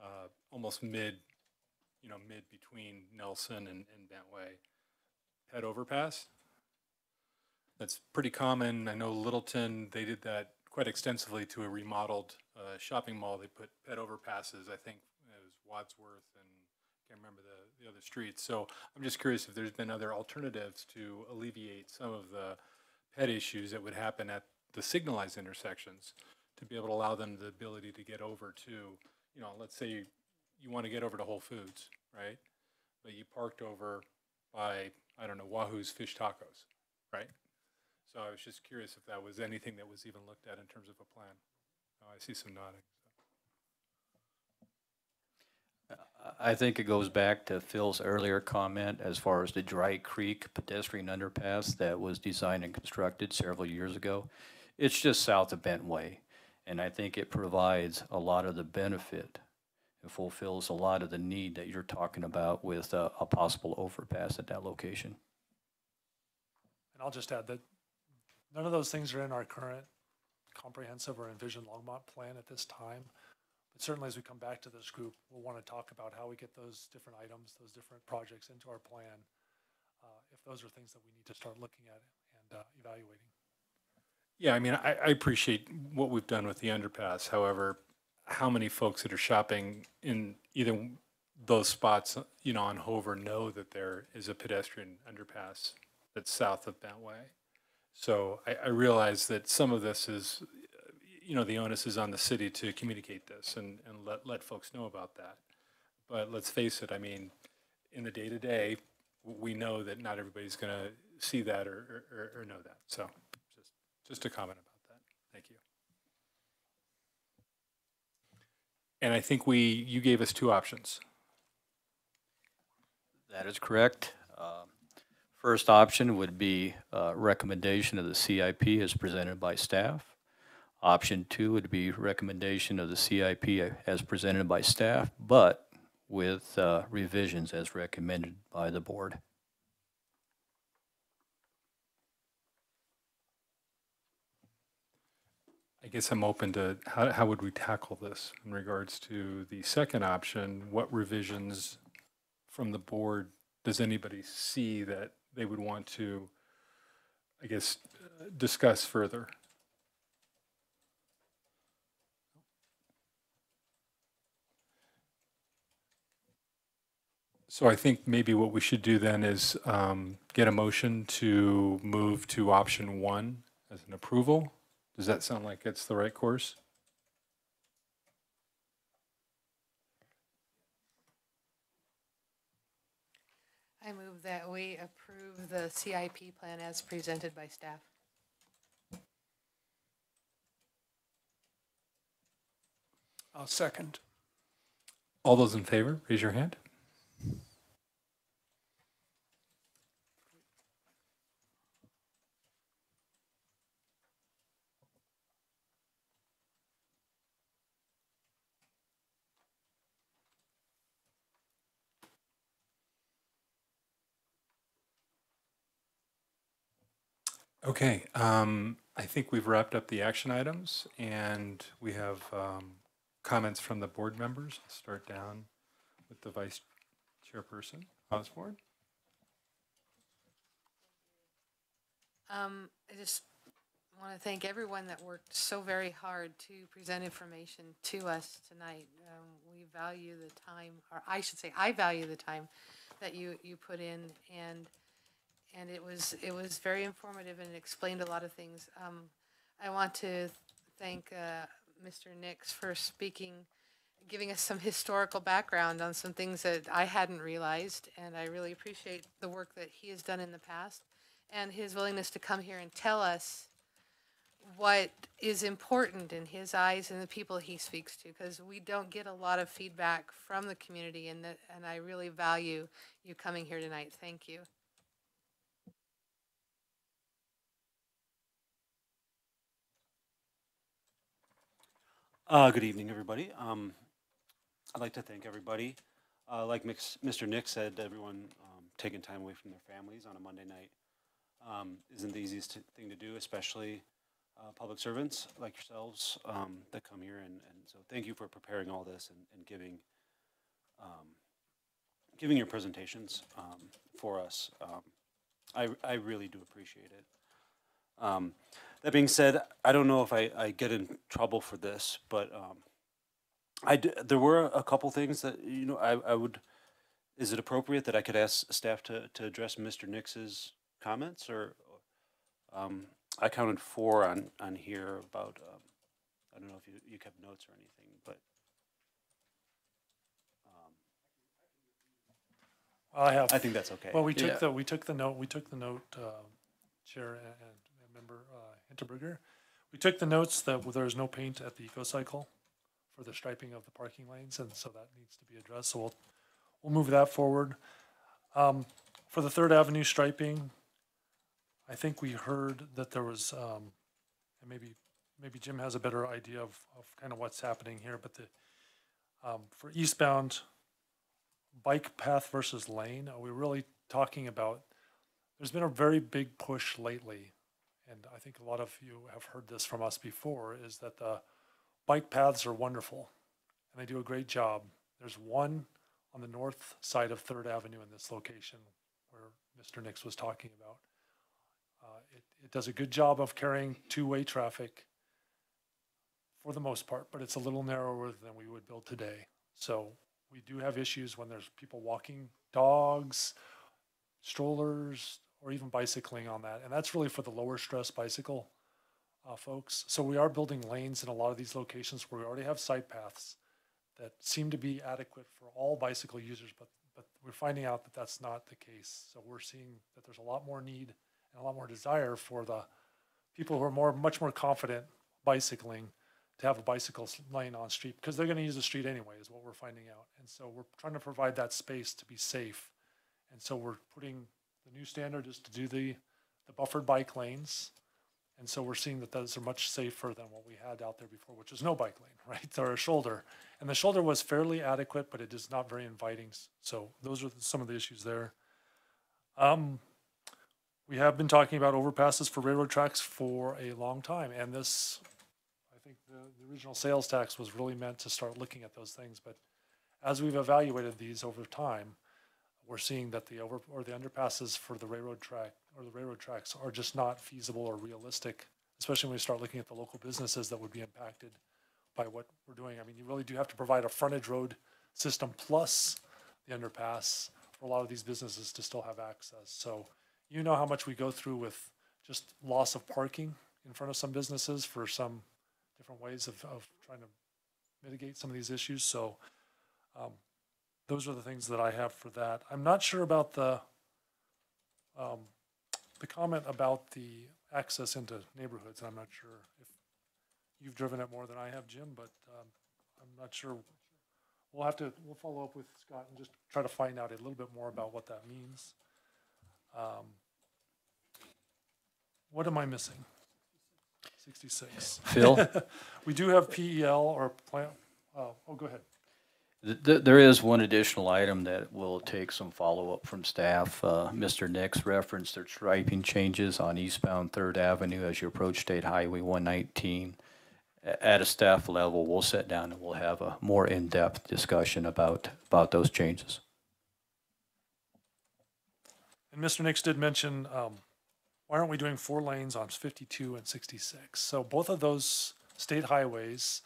S1: uh, almost mid, you know, mid between Nelson and, and Bentway. Ped overpass. That's pretty common. I know Littleton, they did that quite extensively to a remodeled, uh, shopping mall. They put ped overpasses, I think it was Wadsworth and I can't remember the, the other streets. So I'm just curious if there's been other alternatives to alleviate some of the pet issues that would happen at the signalized intersections to be able to allow them the ability to get over to, you know, let's say you, you want to get over to Whole Foods, right? But you parked over by, I don't know, Wahoo's Fish Tacos, right? So I was just curious if that was anything that was even looked at in terms of a plan. Oh, I see some nodding.
S13: I think it goes back to Phil's earlier comment as far as the Dry Creek pedestrian underpass that was designed and constructed several years ago. It's just south of Bentway, and I think it provides a lot of the benefit. It fulfills a lot of the need that you're talking about with a, a possible overpass at that location.
S4: And I'll just add that none of those things are in our current comprehensive or envisioned Longmont plan at this time. But certainly as we come back to this group, we'll want to talk about how we get those different items, those different projects into our plan. Uh, if those are things that we need to start looking at and uh, evaluating.
S1: Yeah, I mean, I, I appreciate what we've done with the underpass. However, how many folks that are shopping in either those spots, you know, on Hover know that there is a pedestrian underpass that's south of Bentway? So I, I realize that some of this is, you know, the onus is on the city to communicate this and, and let, let folks know about that. But let's face it, I mean, in the day-to-day, w- we know that not everybody's going to see that or, or, or know that. So just, just a comment about that. Thank you. And I think we, you gave us two options.
S13: That is correct. Um, First option would be uh, recommendation of the CIP as presented by staff. Option two would be recommendation of the CIP as presented by staff, but with uh, revisions as recommended by the board.
S1: I guess I'm open to, how, how would we tackle this in regards to the second option? What revisions from the board does anybody see that they would want to, I guess, discuss further? So I think maybe what we should do then is um, get a motion to move to option one as an approval. Does that sound like it's the right course?
S3: I move that we approve the CIP plan as presented by staff.
S5: I'll second.
S1: All those in favor, raise your hand. Okay, um, I think we've wrapped up the action items and we have, um, comments from the board members. I'll start down with the vice chairperson, Osborne.
S3: Um, I just want to thank everyone that worked so very hard to present information to us tonight. Um, we value the time, or I should say, I value the time that you, you put in and, and it was, it was very informative and explained a lot of things. Um, I want to thank, uh, Mr. Nix for speaking, giving us some historical background on some things that I hadn't realized, and I really appreciate the work that he has done in the past and his willingness to come here and tell us what is important in his eyes and the people he speaks to because we don't get a lot of feedback from the community and that and I really value you coming here tonight. Thank you.
S10: Uh, good evening, everybody. Um, I'd like to thank everybody. Uh, like Mr. Nix said, everyone um, taking time away from their families on a Monday night um, isn't the easiest thing to do, especially uh, public servants like yourselves um, that come here. And, and so, thank you for preparing all this and, and giving um, giving your presentations um, for us. Um, I, I really do appreciate it. That being said, I don't know if I, I get in trouble for this, but I d- there were a couple things that you know I, I would. Is it appropriate that I could ask staff to, to address Mr. Nix's comments, or um, I counted four on on here about. Um, I don't know if you you kept notes or anything, but
S4: I have.
S10: I think that's okay.
S4: Well, we
S13: Yeah.
S4: took the, we took the note, we took the note, uh, Chair and, and Member, uh, Hinterberger. We took the notes that there is no paint at the eco cycle for the striping of the parking lanes, and so that needs to be addressed, so we'll, we'll move that forward. Um, for the Third Avenue striping, I think we heard that there was, um, and maybe, maybe Jim has a better idea of, of kind of what's happening here, but the, um, for eastbound, bike path versus lane, are we really talking about, there's been a very big push lately, and I think a lot of you have heard this from us before, is that the bike paths are wonderful, and they do a great job. There's one on the north side of Third Avenue in this location where Mr. Nix was talking about. Uh, it, it does a good job of carrying two-way traffic for the most part, but it's a little narrower than we would build today. So we do have issues when there's people walking dogs, strollers, or even bicycling on that. And that's really for the lower stress bicycle uh, folks. So we are building lanes in a lot of these locations where we already have site paths that seem to be adequate for all bicycle users, but, but we're finding out that that's not the case. So we're seeing that there's a lot more need and a lot more desire for the people who are more, much more confident bicycling to have a bicycle lane on street because they're going to use the street anyway, is what we're finding out. And so we're trying to provide that space to be safe. And so we're putting the new standard is to do the, the buffered bike lanes. And so we're seeing that those are much safer than what we had out there before, which is no bike lane, right? Or a shoulder. And the shoulder was fairly adequate, but it is not very inviting. So those are some of the issues there. Um, we have been talking about overpasses for railroad tracks for a long time, and this, I think the, the original sales tax was really meant to start looking at those things, but as we've evaluated these over time, we're seeing that the over, or the underpasses for the railroad track, or the railroad tracks are just not feasible or realistic, especially when we start looking at the local businesses that would be impacted by what we're doing. I mean, you really do have to provide a frontage road system plus the underpass for a lot of these businesses to still have access. So you know how much we go through with just loss of parking in front of some businesses for some different ways of, of trying to mitigate some of these issues. So um, those are the things that I have for that. I'm not sure about the um, the comment about the access into neighborhoods. I'm not sure if you've driven it more than I have, Jim, but um, I'm not sure we'll have to, we'll follow up with Scott and just try to find out a little bit more about what that means. Um, What am I missing? Sixty-six.
S13: Phil?
S4: We do have PEL or plant, oh, oh, go ahead.
S13: Th- th- There is one additional item that will take some follow-up from staff. Uh, Mr. Nix referenced their striping changes on eastbound Third Avenue as you approach State Highway 119. A- At a staff level, we'll sit down and we'll have a more in-depth discussion about, about those changes.
S4: And Mr. Nix did mention, um, why aren't we doing four lanes on fifty-two and sixty-six? So both of those state highways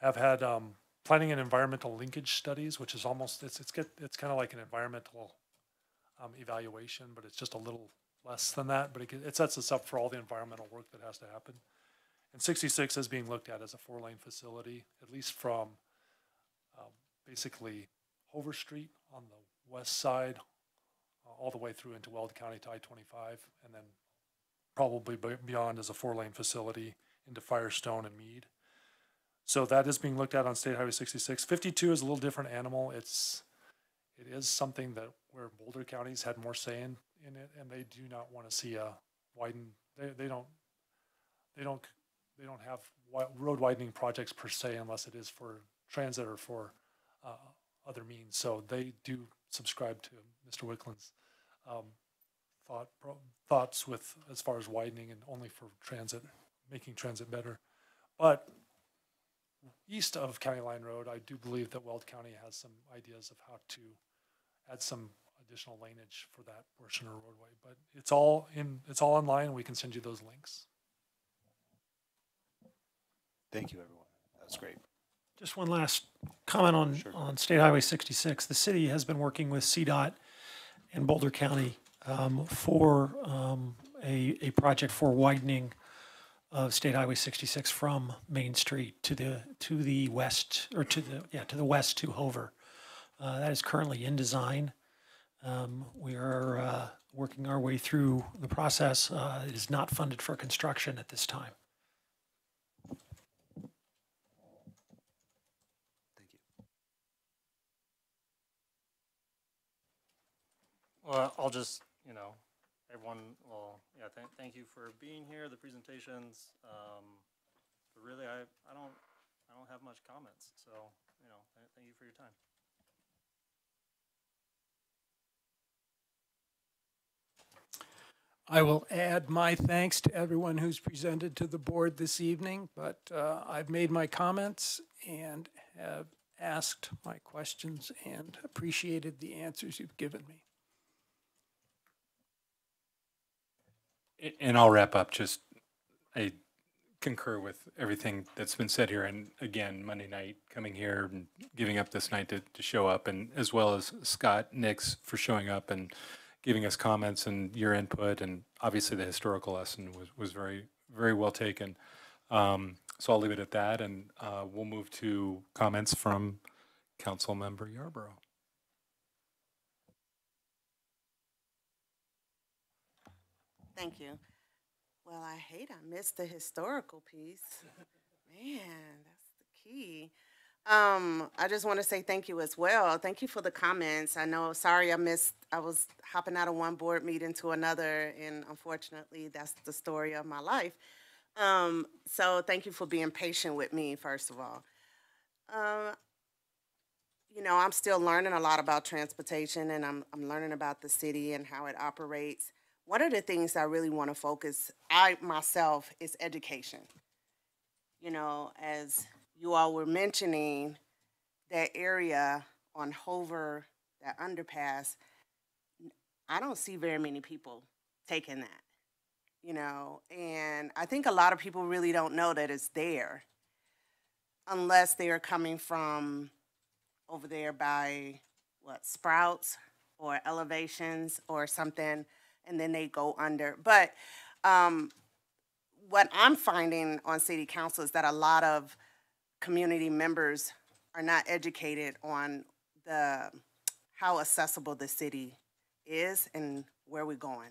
S4: have had, um, planning and environmental linkage studies, which is almost, it's, it's get, it's kind of like an environmental, um, evaluation, but it's just a little less than that, but it, it sets us up for all the environmental work that has to happen. And sixty-six is being looked at as a four-lane facility, at least from, um, basically Hover Street on the west side, uh, all the way through into Weld County to I-25, and then probably beyond as a four-lane facility into Firestone and Mead. So that is being looked at on State Highway 66. 52 is a little different animal. It's, it is something that where Boulder counties had more say in, in it, and they do not want to see a widen, they, they don't, they don't, they don't have road widening projects per se unless it is for transit or for, uh, other means. So they do subscribe to Mr. Wickland's, um, thought, thoughts with, as far as widening and only for transit, making transit better. But east of County Line Road, I do believe that Weld County has some ideas of how to add some additional laneage for that portion of roadway. But it's all in, it's all online. We can send you those links.
S8: Thank you, everyone. That's great.
S9: Just one last comment on, on State Highway 66. The city has been working with CDOT and Boulder County um, for um, a, a project for widening of State Highway 66 from Main Street to the, to the west, or to the, yeah, to the west to Hover. Uh, That is currently in design. Um, We are uh, working our way through the process. Uh, It is not funded for construction at this time.
S15: Well, I'll just, you know, everyone, well, yeah, thank, thank you for being here, the presentations. Um, but really, I, I don't, I don't have much comments, so, you know, th- thank you for your time.
S5: I will add my thanks to everyone who's presented to the board this evening, but uh, I've made my comments and have asked my questions and appreciated the answers you've given me.
S1: And I'll wrap up, just, I concur with everything that's been said here, and again, Monday night, coming here and giving up this night to, to show up, and as well as Scott Nix for showing up and giving us comments and your input, and obviously the historical lesson was, was very, very well taken. Um, so I'll leave it at that, and, uh, we'll move to comments from Council Member Yarborough.
S16: Thank you. Well, I hate I missed the historical piece. Man, that's the key. Um, I just want to say thank you as well. Thank you for the comments. I know, sorry I missed, I was hopping out of one board meeting to another, and unfortunately, that's the story of my life. Um, so thank you for being patient with me, first of all. Uh, you know, I'm still learning a lot about transportation and I'm, I'm learning about the city and how it operates. One of the things I really want to focus, I myself, is education. You know, as you all were mentioning, that area on Hover, that underpass, I don't see very many people taking that, you know, and I think a lot of people really don't know that it's there unless they are coming from over there by what Sprouts or Elevations or something, and then they go under. But um, what I'm finding on city council is that a lot of community members are not educated on the how accessible the city is and where we're going.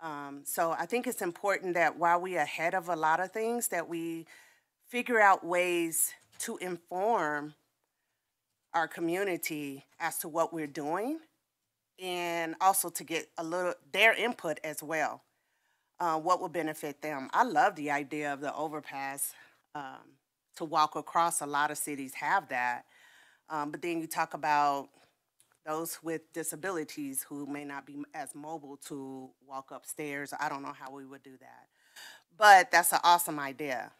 S16: Um, so I think it's important that while we're ahead of a lot of things, that we figure out ways to inform our community as to what we're doing and also to get a little their input as well. Uh, what will benefit them? I love the idea of the overpass um, to walk across. A lot of cities have that, um, but then you talk about those with disabilities who may not be as mobile to walk upstairs. I don't know how we would do that, but that's an awesome idea.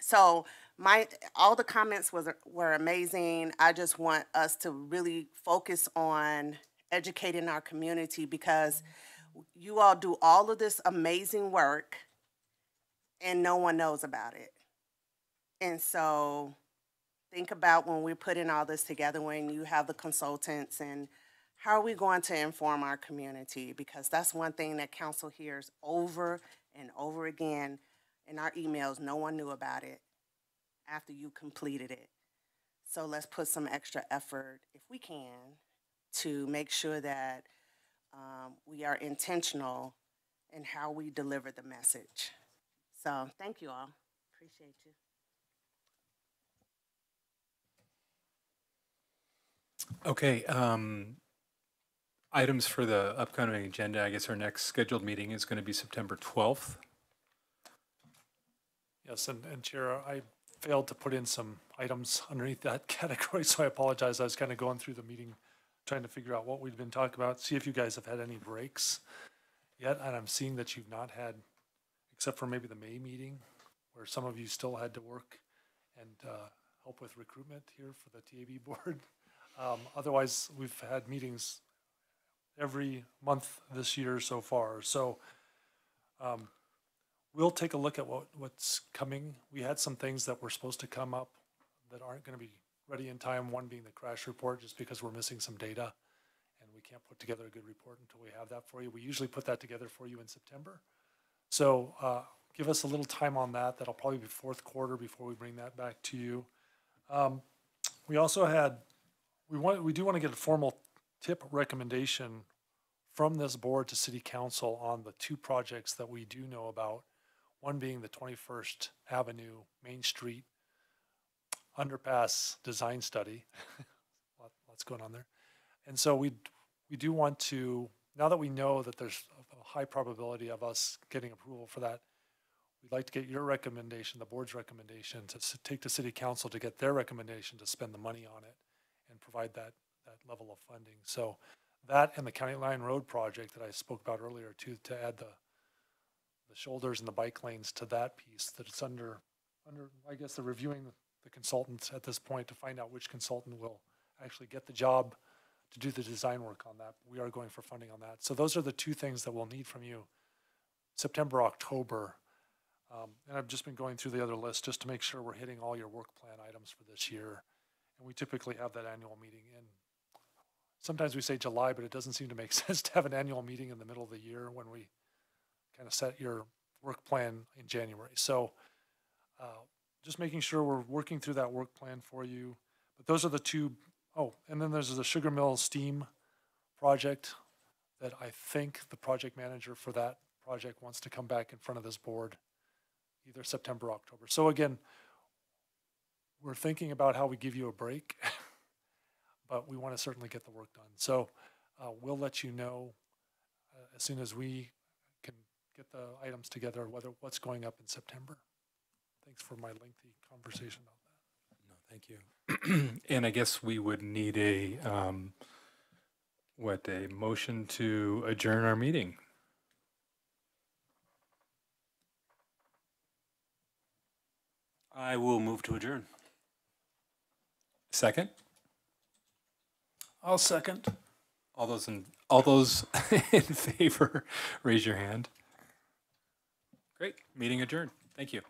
S16: So my all the comments was were amazing. I just want us to really focus on educating our community because you all do all of this amazing work and no one knows about it. And so think about when we're putting all this together, when you have the consultants and how are we going to inform our community? Because that's one thing that council hears over and over again in our emails. No one knew about it after you completed it. So let's put some extra effort, if we can, to make sure that um, we are intentional in how we deliver the message. So thank you all. Appreciate you.
S1: Okay, um, items for the upcoming agenda, I guess our next scheduled meeting is going to be September 12th.
S4: Yes, and, and Chair, I failed to put in some items underneath that category, so I apologize. I was kind of going through the meeting, trying to figure out what we've been talking about, see if you guys have had any breaks yet, and I'm seeing that you've not had, except for maybe the May meeting, where some of you still had to work and uh, help with recruitment here for the TAB board. Um, Otherwise, we've had meetings every month this year so far, so um, we'll take a look at what, what's coming. We had some things that were supposed to come up that aren't gonna be ready in time, one being the crash report, just because we're missing some data. And we can't put together a good report until we have that for you. We usually put that together for you in September. So, uh, give us a little time on that. That'll probably be fourth quarter before we bring that back to you. Um, we also had, we want, we do want to get a formal TIP recommendation from this board to city council on the two projects that we do know about. One being the 21st Avenue Main Street underpass design study. Lot- Lots going on there. And so we, we do want to, now that we know that there's a high probability of us getting approval for that, we'd like to get your recommendation, the board's recommendation, to take to city council to get their recommendation to spend the money on it and provide that, that level of funding. So that and the County Line Road project that I spoke about earlier too, to add the, the shoulders and the bike lanes to that piece, that it's under, under, I guess they're reviewing the consultants at this point to find out which consultant will actually get the job to do the design work on that. We are going for funding on that. So those are the two things that we'll need from you, September, October. Um, and I've just been going through the other list just to make sure we're hitting all your work plan items for this year. And we typically have that annual meeting in, sometimes we say July, but it doesn't seem to make sense to have an annual meeting in the middle of the year when we kind of set your work plan in January. So, uh, just making sure we're working through that work plan for you. But those are the two, oh, and then there's the Sugar Mill Steam project that I think the project manager for that project wants to come back in front of this board either September or October. So again, we're thinking about how we give you a break, but we want to certainly get the work done. So uh, we'll let you know uh, as soon as we can get the items together, whether what's going up in September. Thanks for my lengthy conversation about that.
S1: No, thank you. And I guess we would need a, um, what, a motion to adjourn our meeting.
S10: I will move to adjourn.
S1: Second?
S5: I'll second.
S1: All those in, all those in favor, raise your hand. Great, meeting adjourned. Thank you.